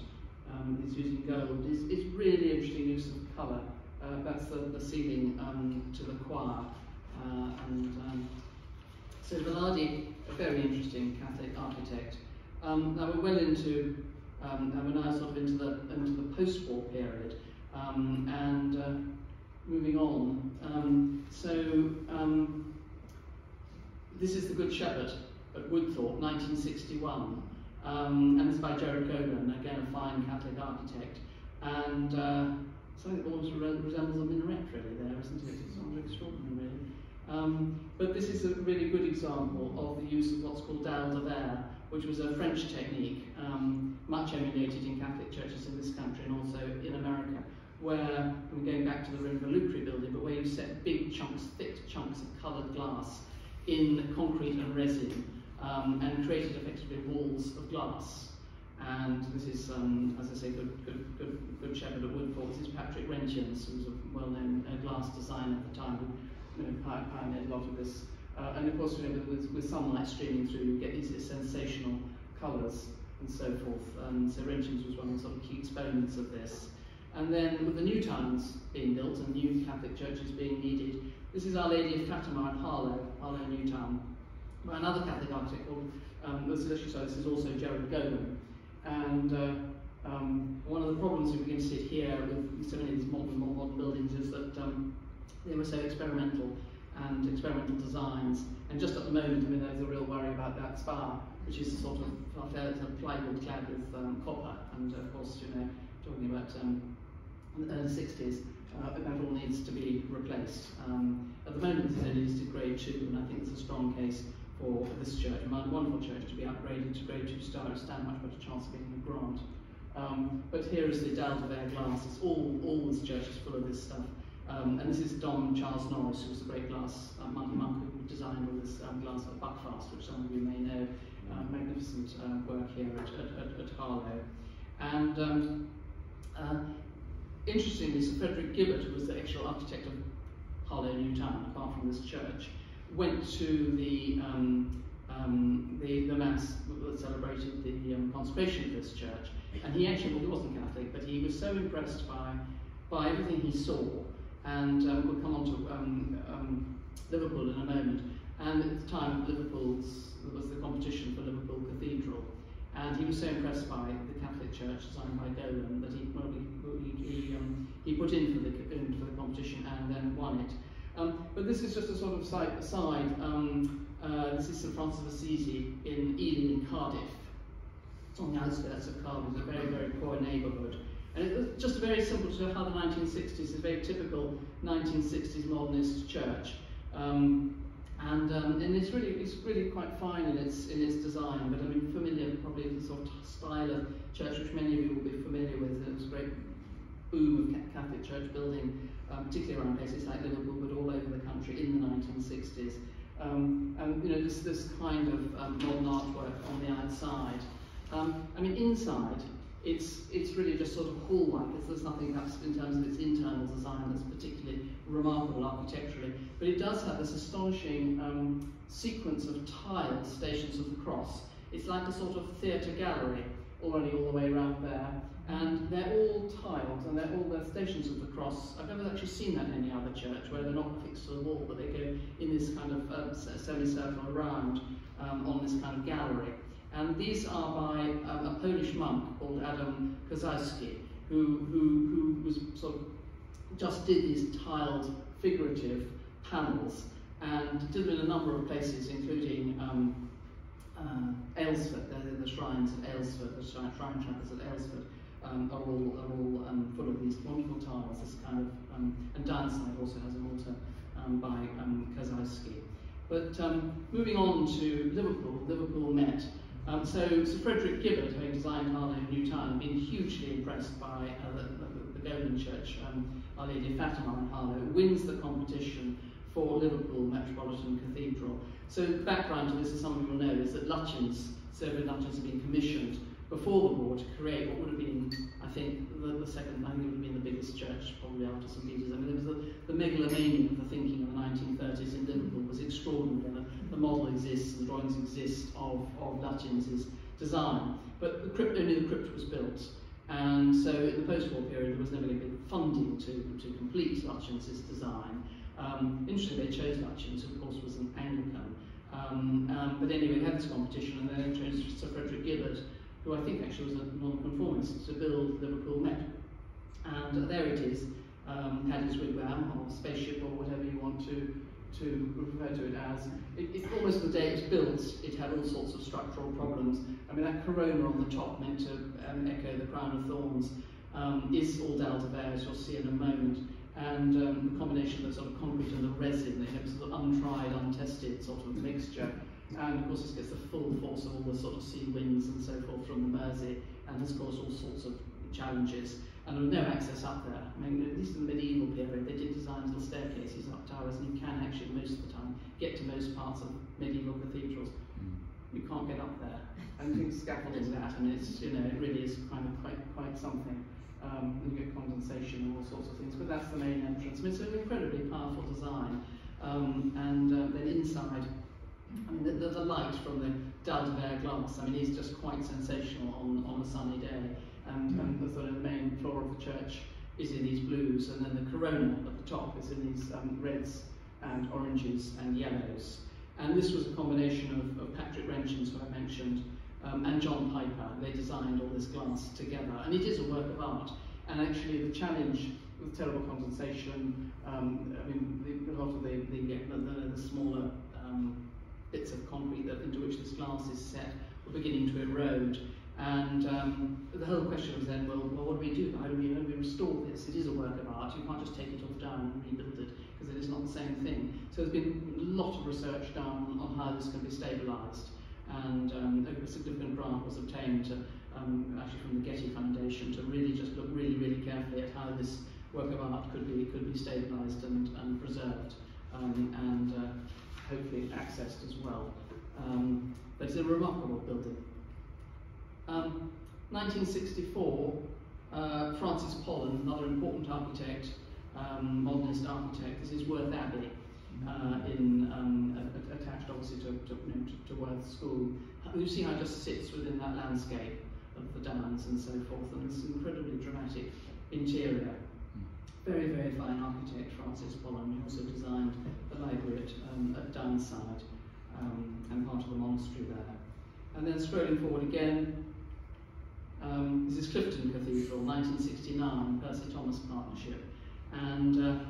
Um, it's using gold. It's, it's really interesting use of colour. Uh, that's the, the ceiling um, to the choir. Uh, and um, so Velarde, a very interesting Catholic architect. Um, now we're well into, now we're now sort of into the into the post-war period, and uh, moving on. Um, so um, this is the Good Shepherd at Woodthorpe, 1961, um, and it's by Gerard Goalen, again a fine Catholic architect, and uh, something that almost re resembles a minaret really there, isn't it? It's rather extraordinary really. Um, but this is a really good example of the use of what's called dalle de verre, which was a French technique, um, much emulated in Catholic churches in this country and also in America, where, I'm going back to the Rimva building, but where you set big chunks, thick chunks of coloured glass in concrete and resin um, and created effectively walls of glass. And this is, um, as I say, good, good, good, good shepherd at Woodford. This is Patrick Reyntiens, who was a well-known uh, glass designer at the time, who you know, pioneered a lot of this. Uh, and of course, you know, with, with sunlight streaming through, you get these sensational colours and so forth. So Reyntiens was one of the sort of key exponents of this. And then with the new towns being built and new Catholic churches being needed, this is Our Lady of Fatima in Harlow, Harlow New Town, by another Catholic architect called, um, this is sorry, this is also Gerard Goalen. And uh, um, one of the problems we begin to see here with so many of these modern, more modern buildings is that um, they were so experimental and experimental designs. And just at the moment, I mean, there's a real worry about that spire, which is sort of a plywood clad with um, copper. And of course, you know, talking about um, the early 60s, uh, all needs to be replaced. Um, at the moment, it's only listed grade 2, and I think it's a strong case for this church, a wonderful church, to be upgraded to grade 2 star and stand much better chance of getting a grant. Um, but here is the verre glass. It's all, all this church is full of this stuff. Um, and this is Dom Charles Norris, who was a great glass uh, monk, monk who designed all this um, glass at Buckfast, which some of you may know. Uh, magnificent uh, work here at, at, at, at Harlow. And um, uh, interestingly, Sir Frederick Gibberd, who was the actual architect of Harlow New Town, apart from this church, went to the um, um, the, the mass that celebrated the um, consecration of this church, and he actually well, he wasn't Catholic, but he was so impressed by by everything he saw, and um, we'll come on to um, um, Liverpool in a moment. And at the time, Liverpool's was the competition for Liverpool Cathedral, and he was so impressed by the Catholic Church designed by Goalen that he he, he, um, he put in for the in for the competition and then won it. Um, but this is just a sort of side aside. Um, uh, this is St Francis of Assisi in Ealing in Cardiff. It's on the outskirts of Cardiff. It's a very, very poor neighbourhood. And it's just very simple to how the 1960s is a very typical 1960s modernist church. Um, and, um, and it's really it's really quite fine in its in its design. But I mean, familiar probably the sort of style of church which many of you will be familiar with. It was a great boom of Catholic church building um, particularly around places like Liverpool, but all over the country in the 1960s. Um, and you know, this, this kind of um, modern artwork on the outside. Um, I mean, inside, it's, it's really just sort of hall-like. There's nothing perhaps in terms of its internal design that's particularly remarkable architecturally. But it does have this astonishing um, sequence of tiled stations of the cross. It's like a sort of theatre gallery already all the way around there and they're all tiled and they're all the stations of the cross. I've never actually seen that in any other church where they're not fixed to the wall, but they go in this kind of uh, semicircle around um, on this kind of gallery. And these are by um, a Polish monk called Adam Kossowski, who, who, who was sort of just did these tiled figurative panels and did them in a number of places, including um, uh, Aylesford, the, the shrines of Aylesford, the shrine, shrine chapels at Aylesford, um, are all, are all um, full of these wonderful tiles. This kind of, um, and Downside also has an altar um, by um, Kossowski. But um, moving on to Liverpool, Liverpool Met. Um, so Sir Frederick Gibberd, having designed Harlow New Town, been hugely impressed by uh, the, the Church, um, Our Lady of Fatima in Harlow, wins the competition for Liverpool Metropolitan Cathedral. So the background to this, as some of you will know, is that Lutyens, Sir Edward Lutyens, had been commissioned before the war to create what would have been, I think, the, the second, I think it would have been the biggest church probably after St Peter's. I mean, it was the, the megalomania of the thinking of the 1930s in Liverpool was extraordinary. The, the model exists, the drawings exist of, of Lutyens' design. But the crypt, only the crypt was built. And so in the post-war period, there was never going to be funding to, to complete Lutyens' design. Um, interestingly, they chose Lutyens, who of course was an Anglican. Um, um, but anyway, they had this competition, and then they chose Sir Frederick Gibberd, who I think actually was a non-conformist, to build Liverpool Met. And there it is, um, Paddy's wigwam or spaceship or whatever you want to to refer to it as. It, it, almost the day it was built, it had all sorts of structural problems. I mean, that corona on the top meant to um, echo the crown of thorns um, is all verre, as you'll see in a moment. and um, the combination of the sort of concrete and the resin, you know, sort of untried, untested sort of mixture. And of course, this gets the full force of all the sort of sea winds and so forth from the Mersey, and has caused all sorts of challenges. And there was no access up there. I mean, at least in the medieval period, they did design little staircases up towers, and you can actually, most of the time, get to most parts of medieval cathedrals. You can't get up there. *laughs* And think scaffolding that, and it's, you know, it really is kind of quite, quite something. Um, you get condensation and all sorts of things, but that's the main entrance. I mean, it's an incredibly powerful design. Um, and uh, then inside, I mean, the, the, the light from the de glass, I mean, is just quite sensational on, on a sunny day and, and the sort of main floor of the church is in these blues, and then the corona at the top is in these um, reds and oranges and yellows. And this was a combination of, of Patrick Reyntiens, who I mentioned, um, and John Piper. They designed all this glass together, and it is a work of art. And actually, the challenge with terrible condensation, um, I mean, the, a lot of the, the, the, the smaller um, bits of concrete that, into which this glass is set were beginning to erode. And um, the whole question was then, well, well, what do we do? How do we, how do we restore this? It is a work of art. You can't just take it off down and rebuild it because it is not the same thing. So there's been a lot of research done on how this can be stabilised. And um, a significant grant was obtained to, um, actually from the Getty Foundation to really just look really, really carefully at how this work of art could be, could be stabilised and, and preserved um, and uh, hopefully accessed as well. Um, but it's a remarkable building. Um, 1964, uh, Francis Pollen, another important architect, um, modernist architect, this is Worth Abbey, uh, in, um, attached obviously to, to, you know, to, to Worth School. You see how it just sits within that landscape of the downs and so forth, and this incredibly dramatic interior. Very, very fine architect, Francis Pollen, who also designed the library at, um, at Downside um, and part of the monastery there. And then scrolling forward again, um, this is Clifton Cathedral, 1969, Percy Thomas Partnership. And uh,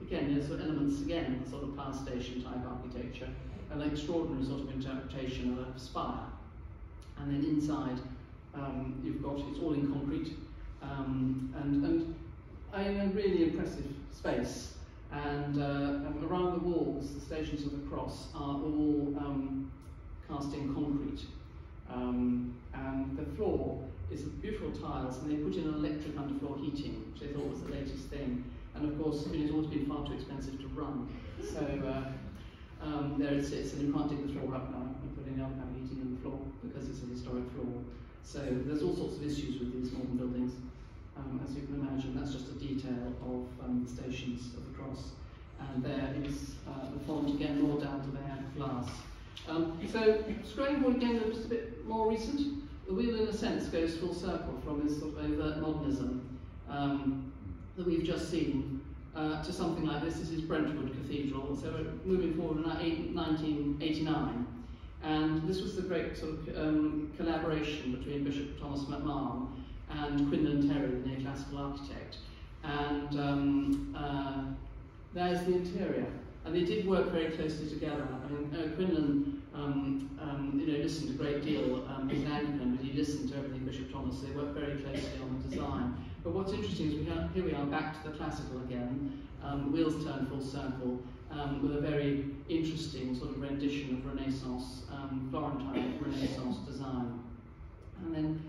again, there's elements again of sort of power station type architecture, an extraordinary sort of interpretation of a spire. And then inside, um, you've got, it's all in concrete, um, and, and a really impressive space. And uh, around the walls, the Stations of the Cross are all um, cast in concrete. Um, and the floor is beautiful tiles, and they put in electric underfloor heating, which they thought was the latest thing. And of course, it's always been far too expensive to run. So uh, um, there it sits, and you can't dig the floor up now and put kind of heating in the floor because it's a historic floor. So there's all sorts of issues with these modern buildings. Um, as you can imagine, that's just a detail of um, the stations of the cross. And there is uh, the font again, more down to their glass. Um, so, forward again, just a bit more recent, the wheel in a sense goes full circle from this sort of overt modernism um, that we've just seen uh, to something like this. This is Brentwood Cathedral, so we're moving forward in 1989. And this was the great sort of um, collaboration between Bishop Thomas McMahon and Quinlan Terry, the neoclassical architect. And um, uh, there's the interior. And they did work very closely together. I mean, uh, Quinlan, um, um, you know, listened a great deal. Um, he's Anglican, but he listened to everything Bishop Thomas. They worked very closely on the design. But what's interesting is we have, here we are back to the classical again. Um, wheels turn full circle um, with a very interesting sort of rendition of Renaissance, um, Florentine Renaissance design. And then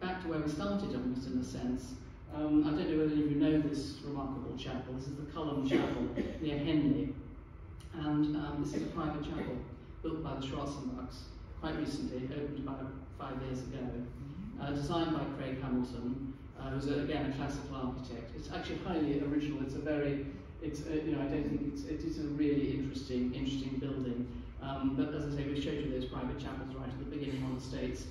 back to where we started, almost in a sense. Um, I don't know whether any of you know this remarkable chapel. This is the Culham *coughs* Chapel near Henley. And um, this is a private chapel built by the Schwarzenbachs quite recently, opened about five years ago, uh, designed by Craig Hamilton, uh, who's a, again a classical architect. It's actually highly original. It's a very, it's uh, you know I don't think it's it is a really interesting interesting building. Um, but as I say, we showed you those private chapels right at the beginning on the States.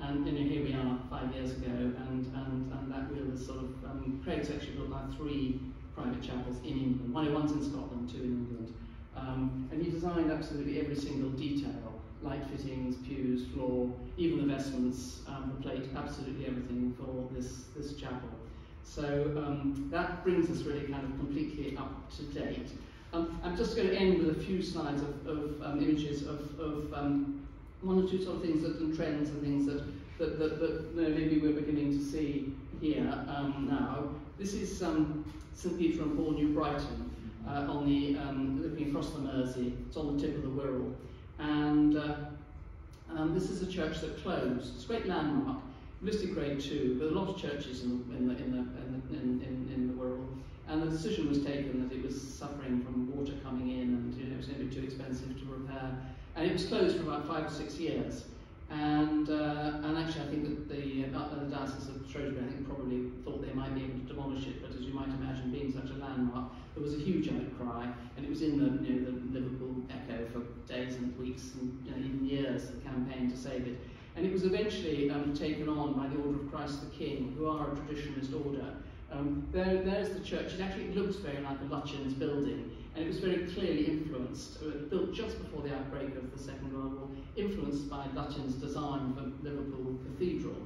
And you know, here we are five years ago, and, and, and that wheel is sort of, um, Craig's actually built like three private chapels in England. One, one's in Scotland, two in England. Um, and he designed absolutely every single detail, light fittings, pews, floor, even the vestments, um, the plate, absolutely everything for this, this chapel. So um, that brings us really kind of completely up to date. Um, I'm just going to end with a few slides of, of um, images of, of um, one or two sort of things that and trends and things that that, that, that you know, maybe we're beginning to see here um, now. This is um, St Peter and Paul, New Brighton, uh, on the um, looking across the Mersey. It's on the tip of the Wirral, and uh, um, this is a church that closed. It's a great landmark, listed grade two, but a lot of churches in the in the in the in, the, in, in, in the Wirral. And the decision was taken that it was suffering from water coming in, and you know, it was going to be too expensive to repair. And it was closed for about five or six years. And, uh, and actually, I think that the, uh, the Diocese of Shrewsbury, I think, probably thought they might be able to demolish it, but as you might imagine, being such a landmark, there was a huge outcry, and it was in the, you know, the Liverpool Echo for days and weeks and you know, even years, the campaign to save it. And it was eventually um, taken on by the Order of Christ the King, who are a traditionalist order. Um, there, there's the church. It actually looks very like a Lutyens building, and it was very clearly influenced, uh, built just before the outbreak of the Second World War, influenced by Lutyens' design for Liverpool Cathedral.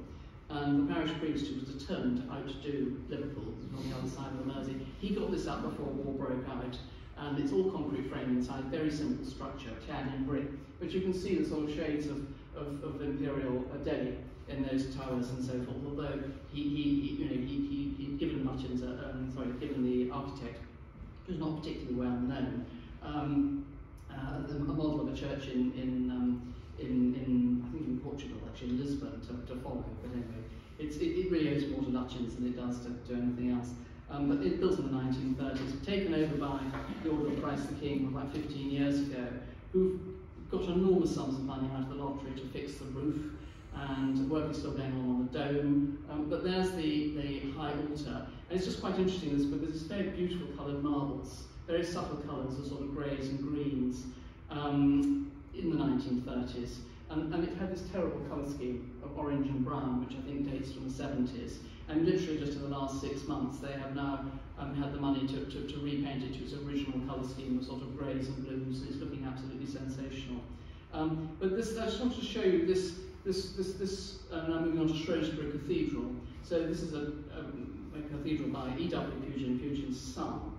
And the parish priest who was determined to outdo Liverpool on the other side of the Mersey, he got this up before war broke out. And it's all concrete frame inside, very simple structure, clad in brick. But you can see the sort of shades of, of, of imperial Delhi in those towers and so forth. Although he, he, he you know, he, he, he'd given Lutyens, uh, um, sorry, given the architect who's not particularly well known, um, uh, a model of a church in, in, um, in, in, I think in Portugal, actually, in Lisbon, to, to follow. But anyway, it's, it, it really owes more to Lutyens than it does to, to anything else. Um, but it built in the 1930s, taken over by the Order of Christ the King about 15 years ago, who've got enormous sums of money out of the lottery to fix the roof, and work is still going on on the dome. Um, but there's the, the high altar, and it's just quite interesting this because it's very beautiful coloured marbles, very subtle colours of sort of greys and greens um, in the 1930s. And, and it had this terrible colour scheme of orange and brown, which I think dates from the 70s. And literally just in the last six months, they have now um, had the money to, to, to repaint it to its original colour scheme of sort of greys and blues. It's looking absolutely sensational. Um, but this, I just wanted to show you this, this, this, this uh, now moving on to Shrewsbury Cathedral. So this is a, um, a cathedral by E.W. Pugin, Pugin's son.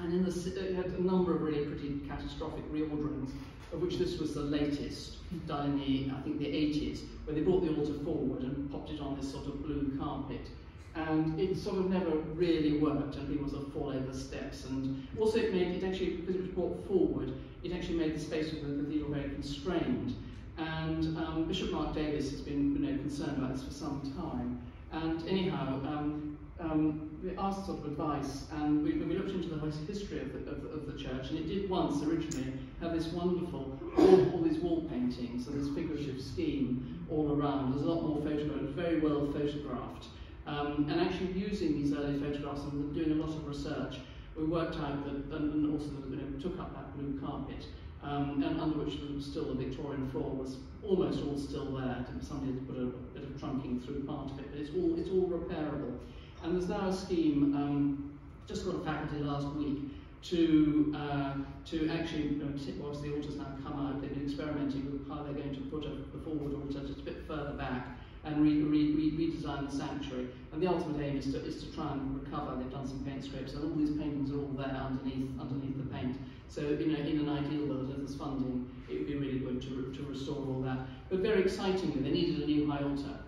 And in the, it had a number of really pretty catastrophic reorderings, of which this was the latest, done in the, I think, the 80s, where they brought the altar forward and popped it on this sort of blue carpet. And it sort of never really worked, and people sort of fall over steps. And also, it made it actually, because it was brought forward, it actually made the space of the cathedral very constrained. And um, Bishop Mark Davies has been you know, concerned about this for some time. And anyhow, um, um, we asked sort of advice, and we, we looked into the history of the, of, of, the church, and it did once originally have this wonderful, all, all these wall paintings, and this figurative scheme all around. There's a lot more photographs, very well photographed. Um, and actually using these early photographs and doing a lot of research, we worked out that, and also you know, took up that blue carpet, um, and under which was still the Victorian floor was almost all still there. Somebody had put a bit of trunking through part of it, but it's all, it's all repairable. And there's now a scheme, um, just got a faculty last week, to uh, to actually, you know, whilst the altar's now come out, they've been experimenting with how they're going to put a, the forward altar just a bit further back and re, re, re, redesign the sanctuary. And the ultimate aim is to, is to try and recover. They've done some paint scrapes, and all these paintings are all there underneath underneath the paint. So, you know, in an ideal world, if there's funding, it would be really good to, to restore all that. But very excitingly, they needed a new high altar.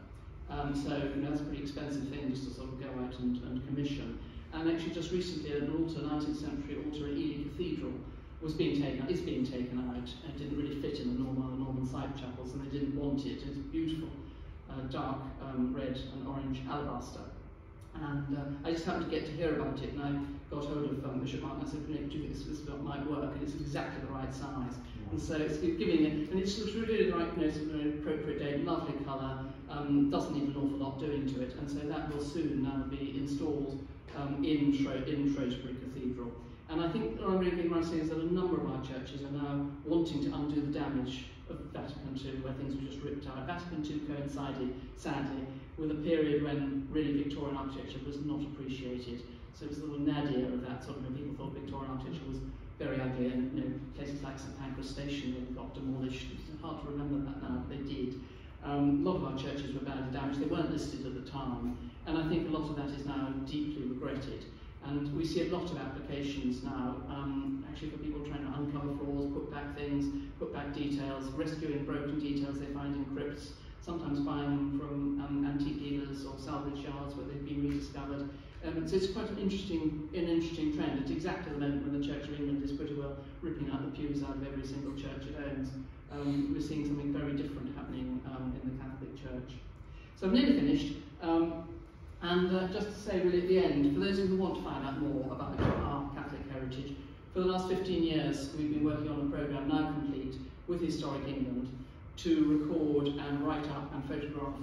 Um, so you know, that's a pretty expensive thing just to sort of go out and, and commission. And actually, just recently, an altar, 19th century altar at Ely Cathedral, was being taken. It's being taken out. It didn't really fit in the normal Norman side chapels, and they didn't want it. It's beautiful, uh, dark um, red and orange alabaster. And uh, I just happened to get to hear about it, and I got hold of um, Bishop Martin. I said, "Do you think this, this might work?" And it's exactly the right size. And so it's giving it, and it's really the right, you know, sort of appropriate date, lovely colour, um, doesn't need an awful lot doing to it, and so that will soon now be installed um, in, Shre in Shrewsbury Cathedral. And I think what I'm really getting around is that a number of our churches are now wanting to undo the damage of Vatican II, where things were just ripped out. Vatican II coincided, sadly, with a period when really Victorian architecture was not appreciated. So it was a little nadir of that sort of, when people thought Victorian architecture was very ugly, and you know, places like St Pancras Station got demolished. It's hard to remember that now, but they did. Um, a lot of our churches were badly damaged. They weren't listed at the time, and I think a lot of that is now deeply regretted. And we see a lot of applications now, um, actually for people trying to uncover flaws, put back things, put back details, rescuing broken details they find in crypts, sometimes buying them from um, antique dealers or salvage yards where they've been rediscovered. Um, so it's quite an interesting, an interesting trend. It's exactly the moment when the Church of England is pretty well ripping out the pews out of every single church it owns. Um, we're seeing something very different happening um, in the Catholic Church. So I'm nearly finished. Um, and uh, just to say really at the end, for those who want to find out more about our Catholic heritage, for the last 15 years we've been working on a programme now complete with Historic England to record and write up and photograph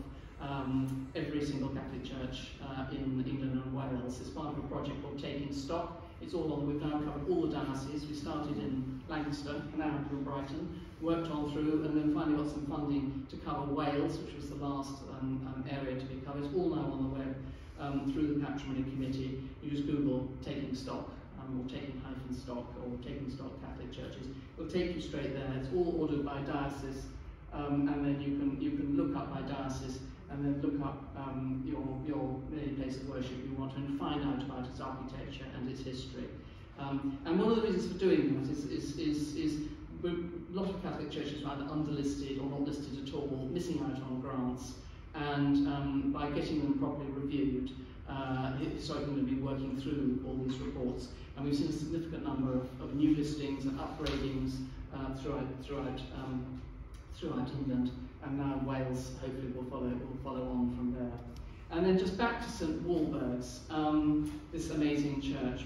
um, every single Catholic church uh, in England and Wales. It's part of a project called Taking Stock. It's all on, we've now covered all the dioceses. We started in Lancaster, now in Brighton, worked on through, and then finally got some funding to cover Wales, which was the last um, um, area to be covered. It's all now on the web um, through the Patrimony Committee. Just Google Taking Stock, um, or Taking Hyphen Stock, or Taking Stock Catholic Churches. It'll take you straight there. It's all ordered by diocese, and then you can, you can look up by diocese and then look up um, your, your place of worship you want and find out about its architecture and its history. Um, and one of the reasons for doing that is, is, is, is a lot of Catholic churches are either underlisted or not listed at all, missing out on grants, and um, by getting them properly reviewed, uh, England have been working through all these reports, and we've seen a significant number of, of new listings and upgradings uh, throughout, throughout, um, throughout England and now Wales hopefully will follow, will follow on from there. And then just back to St Walburge's, um, this amazing church.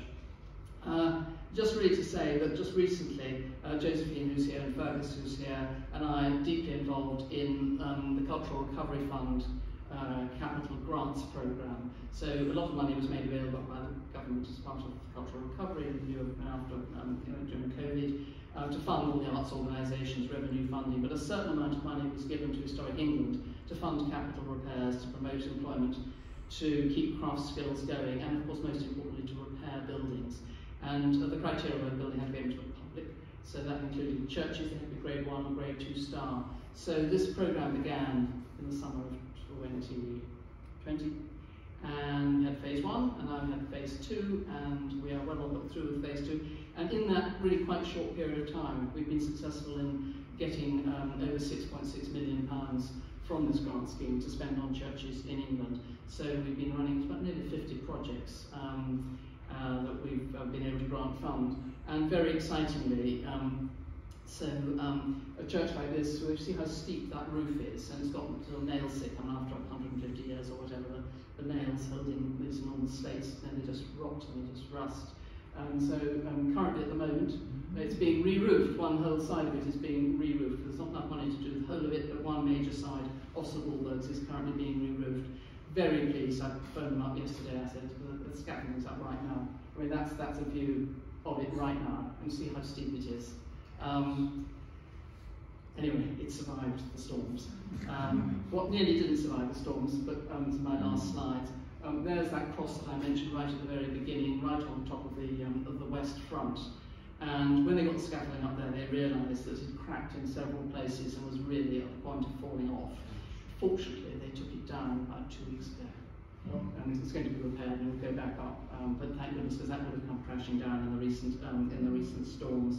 Uh, just really to say that just recently, uh, Josephine, who's here, and Fergus, who's here, and I are deeply involved in um, the Cultural Recovery Fund uh, capital grants program. So a lot of money was made available by the government as part of cultural recovery in view of after um, you know, during COVID uh, to fund all the arts organisations, revenue funding, but a certain amount of money was given to Historic England to fund capital repairs, to promote employment, to keep craft skills going, and of course most importantly to repair buildings. And uh, the criteria a building had to be open to the public, so that included churches, they had to be grade one or grade two star. So this programme began in the summer of 2020 and we had phase one and now we had phase two and we are well on through with phase two. And in that really quite short period of time we've been successful in getting um, over 6.6 million pounds from this grant scheme to spend on churches in England. So we've been running about nearly 50 projects um, uh, that we've uh, been able to grant fund and very excitingly um, so um, a church like this, we see how steep that roof is, and it's got sort of nail sick, and after 150 years or whatever, the, the nails holding these enormous slates, and they just rot and they just rust. And so um, currently at the moment, it's being re-roofed. One whole side of it is being re-roofed. There's not enough money to do the whole of it, but one major side of St Walburge's is currently being re-roofed. Very pleased. I phoned them up yesterday. I said the, scaffolding's up right now. I mean that's that's a view of it right now, and see how steep it is. Um, anyway, it survived the storms. Um, what nearly didn't survive the storms, but um, to my last slide, um, there's that cross that I mentioned right at the very beginning, right on top of the, um, of the west front. And when they got the scaffolding up there, they realised that it cracked in several places and was really at the point of falling off. Fortunately, they took it down about two weeks ago. And it's going to be repaired and go back up. Um, but thank goodness, because that would have come crashing down in the recent, um, in the recent storms.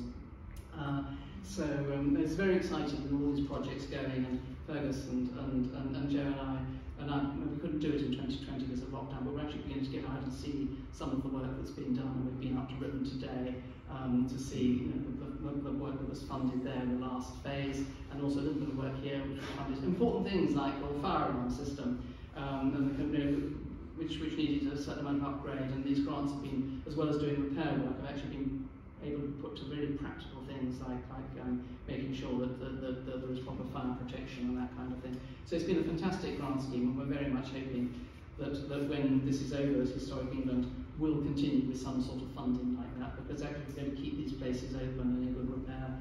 Uh, so um, it's very exciting with all these projects going, and Fergus and, and, and, and Joe and I, and I, we couldn't do it in 2020 because of lockdown, but we're actually beginning to get out and see some of the work that's been done, and we've been up to Britain today um, to see you know, the, the, the, work that was funded there in the last phase, and also a little bit of work here, which funded. Important things like the fire alarm system, um, and the, which, which needed a certain amount of upgrade, and these grants have been, as well as doing repair work, have actually been able to put to really practical things like, like um, making sure that, the, the, the, there is proper fire protection and that kind of thing. So it's been a fantastic grant scheme and we're very much hoping that, that when this is over as Historic England will continue with some sort of funding like that because actually we're going to keep these places open and in good repair.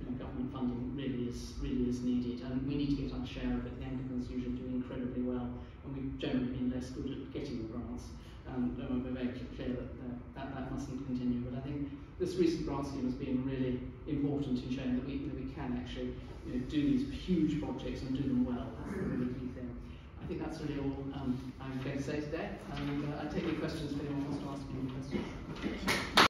You know, government funding really is really is needed and we need to get our share of it. The Anglicans usually do incredibly well and we've generally been less good at getting the grants. Um, and we're very clear that, uh, that that mustn't continue. But I think this recent grant scheme has been really important in showing that we, that we can actually you know, do these huge projects and do them well. That's the really key thing. I think that's really all um, I'm going to say today. And uh, I take any questions if anyone wants to ask me any questions.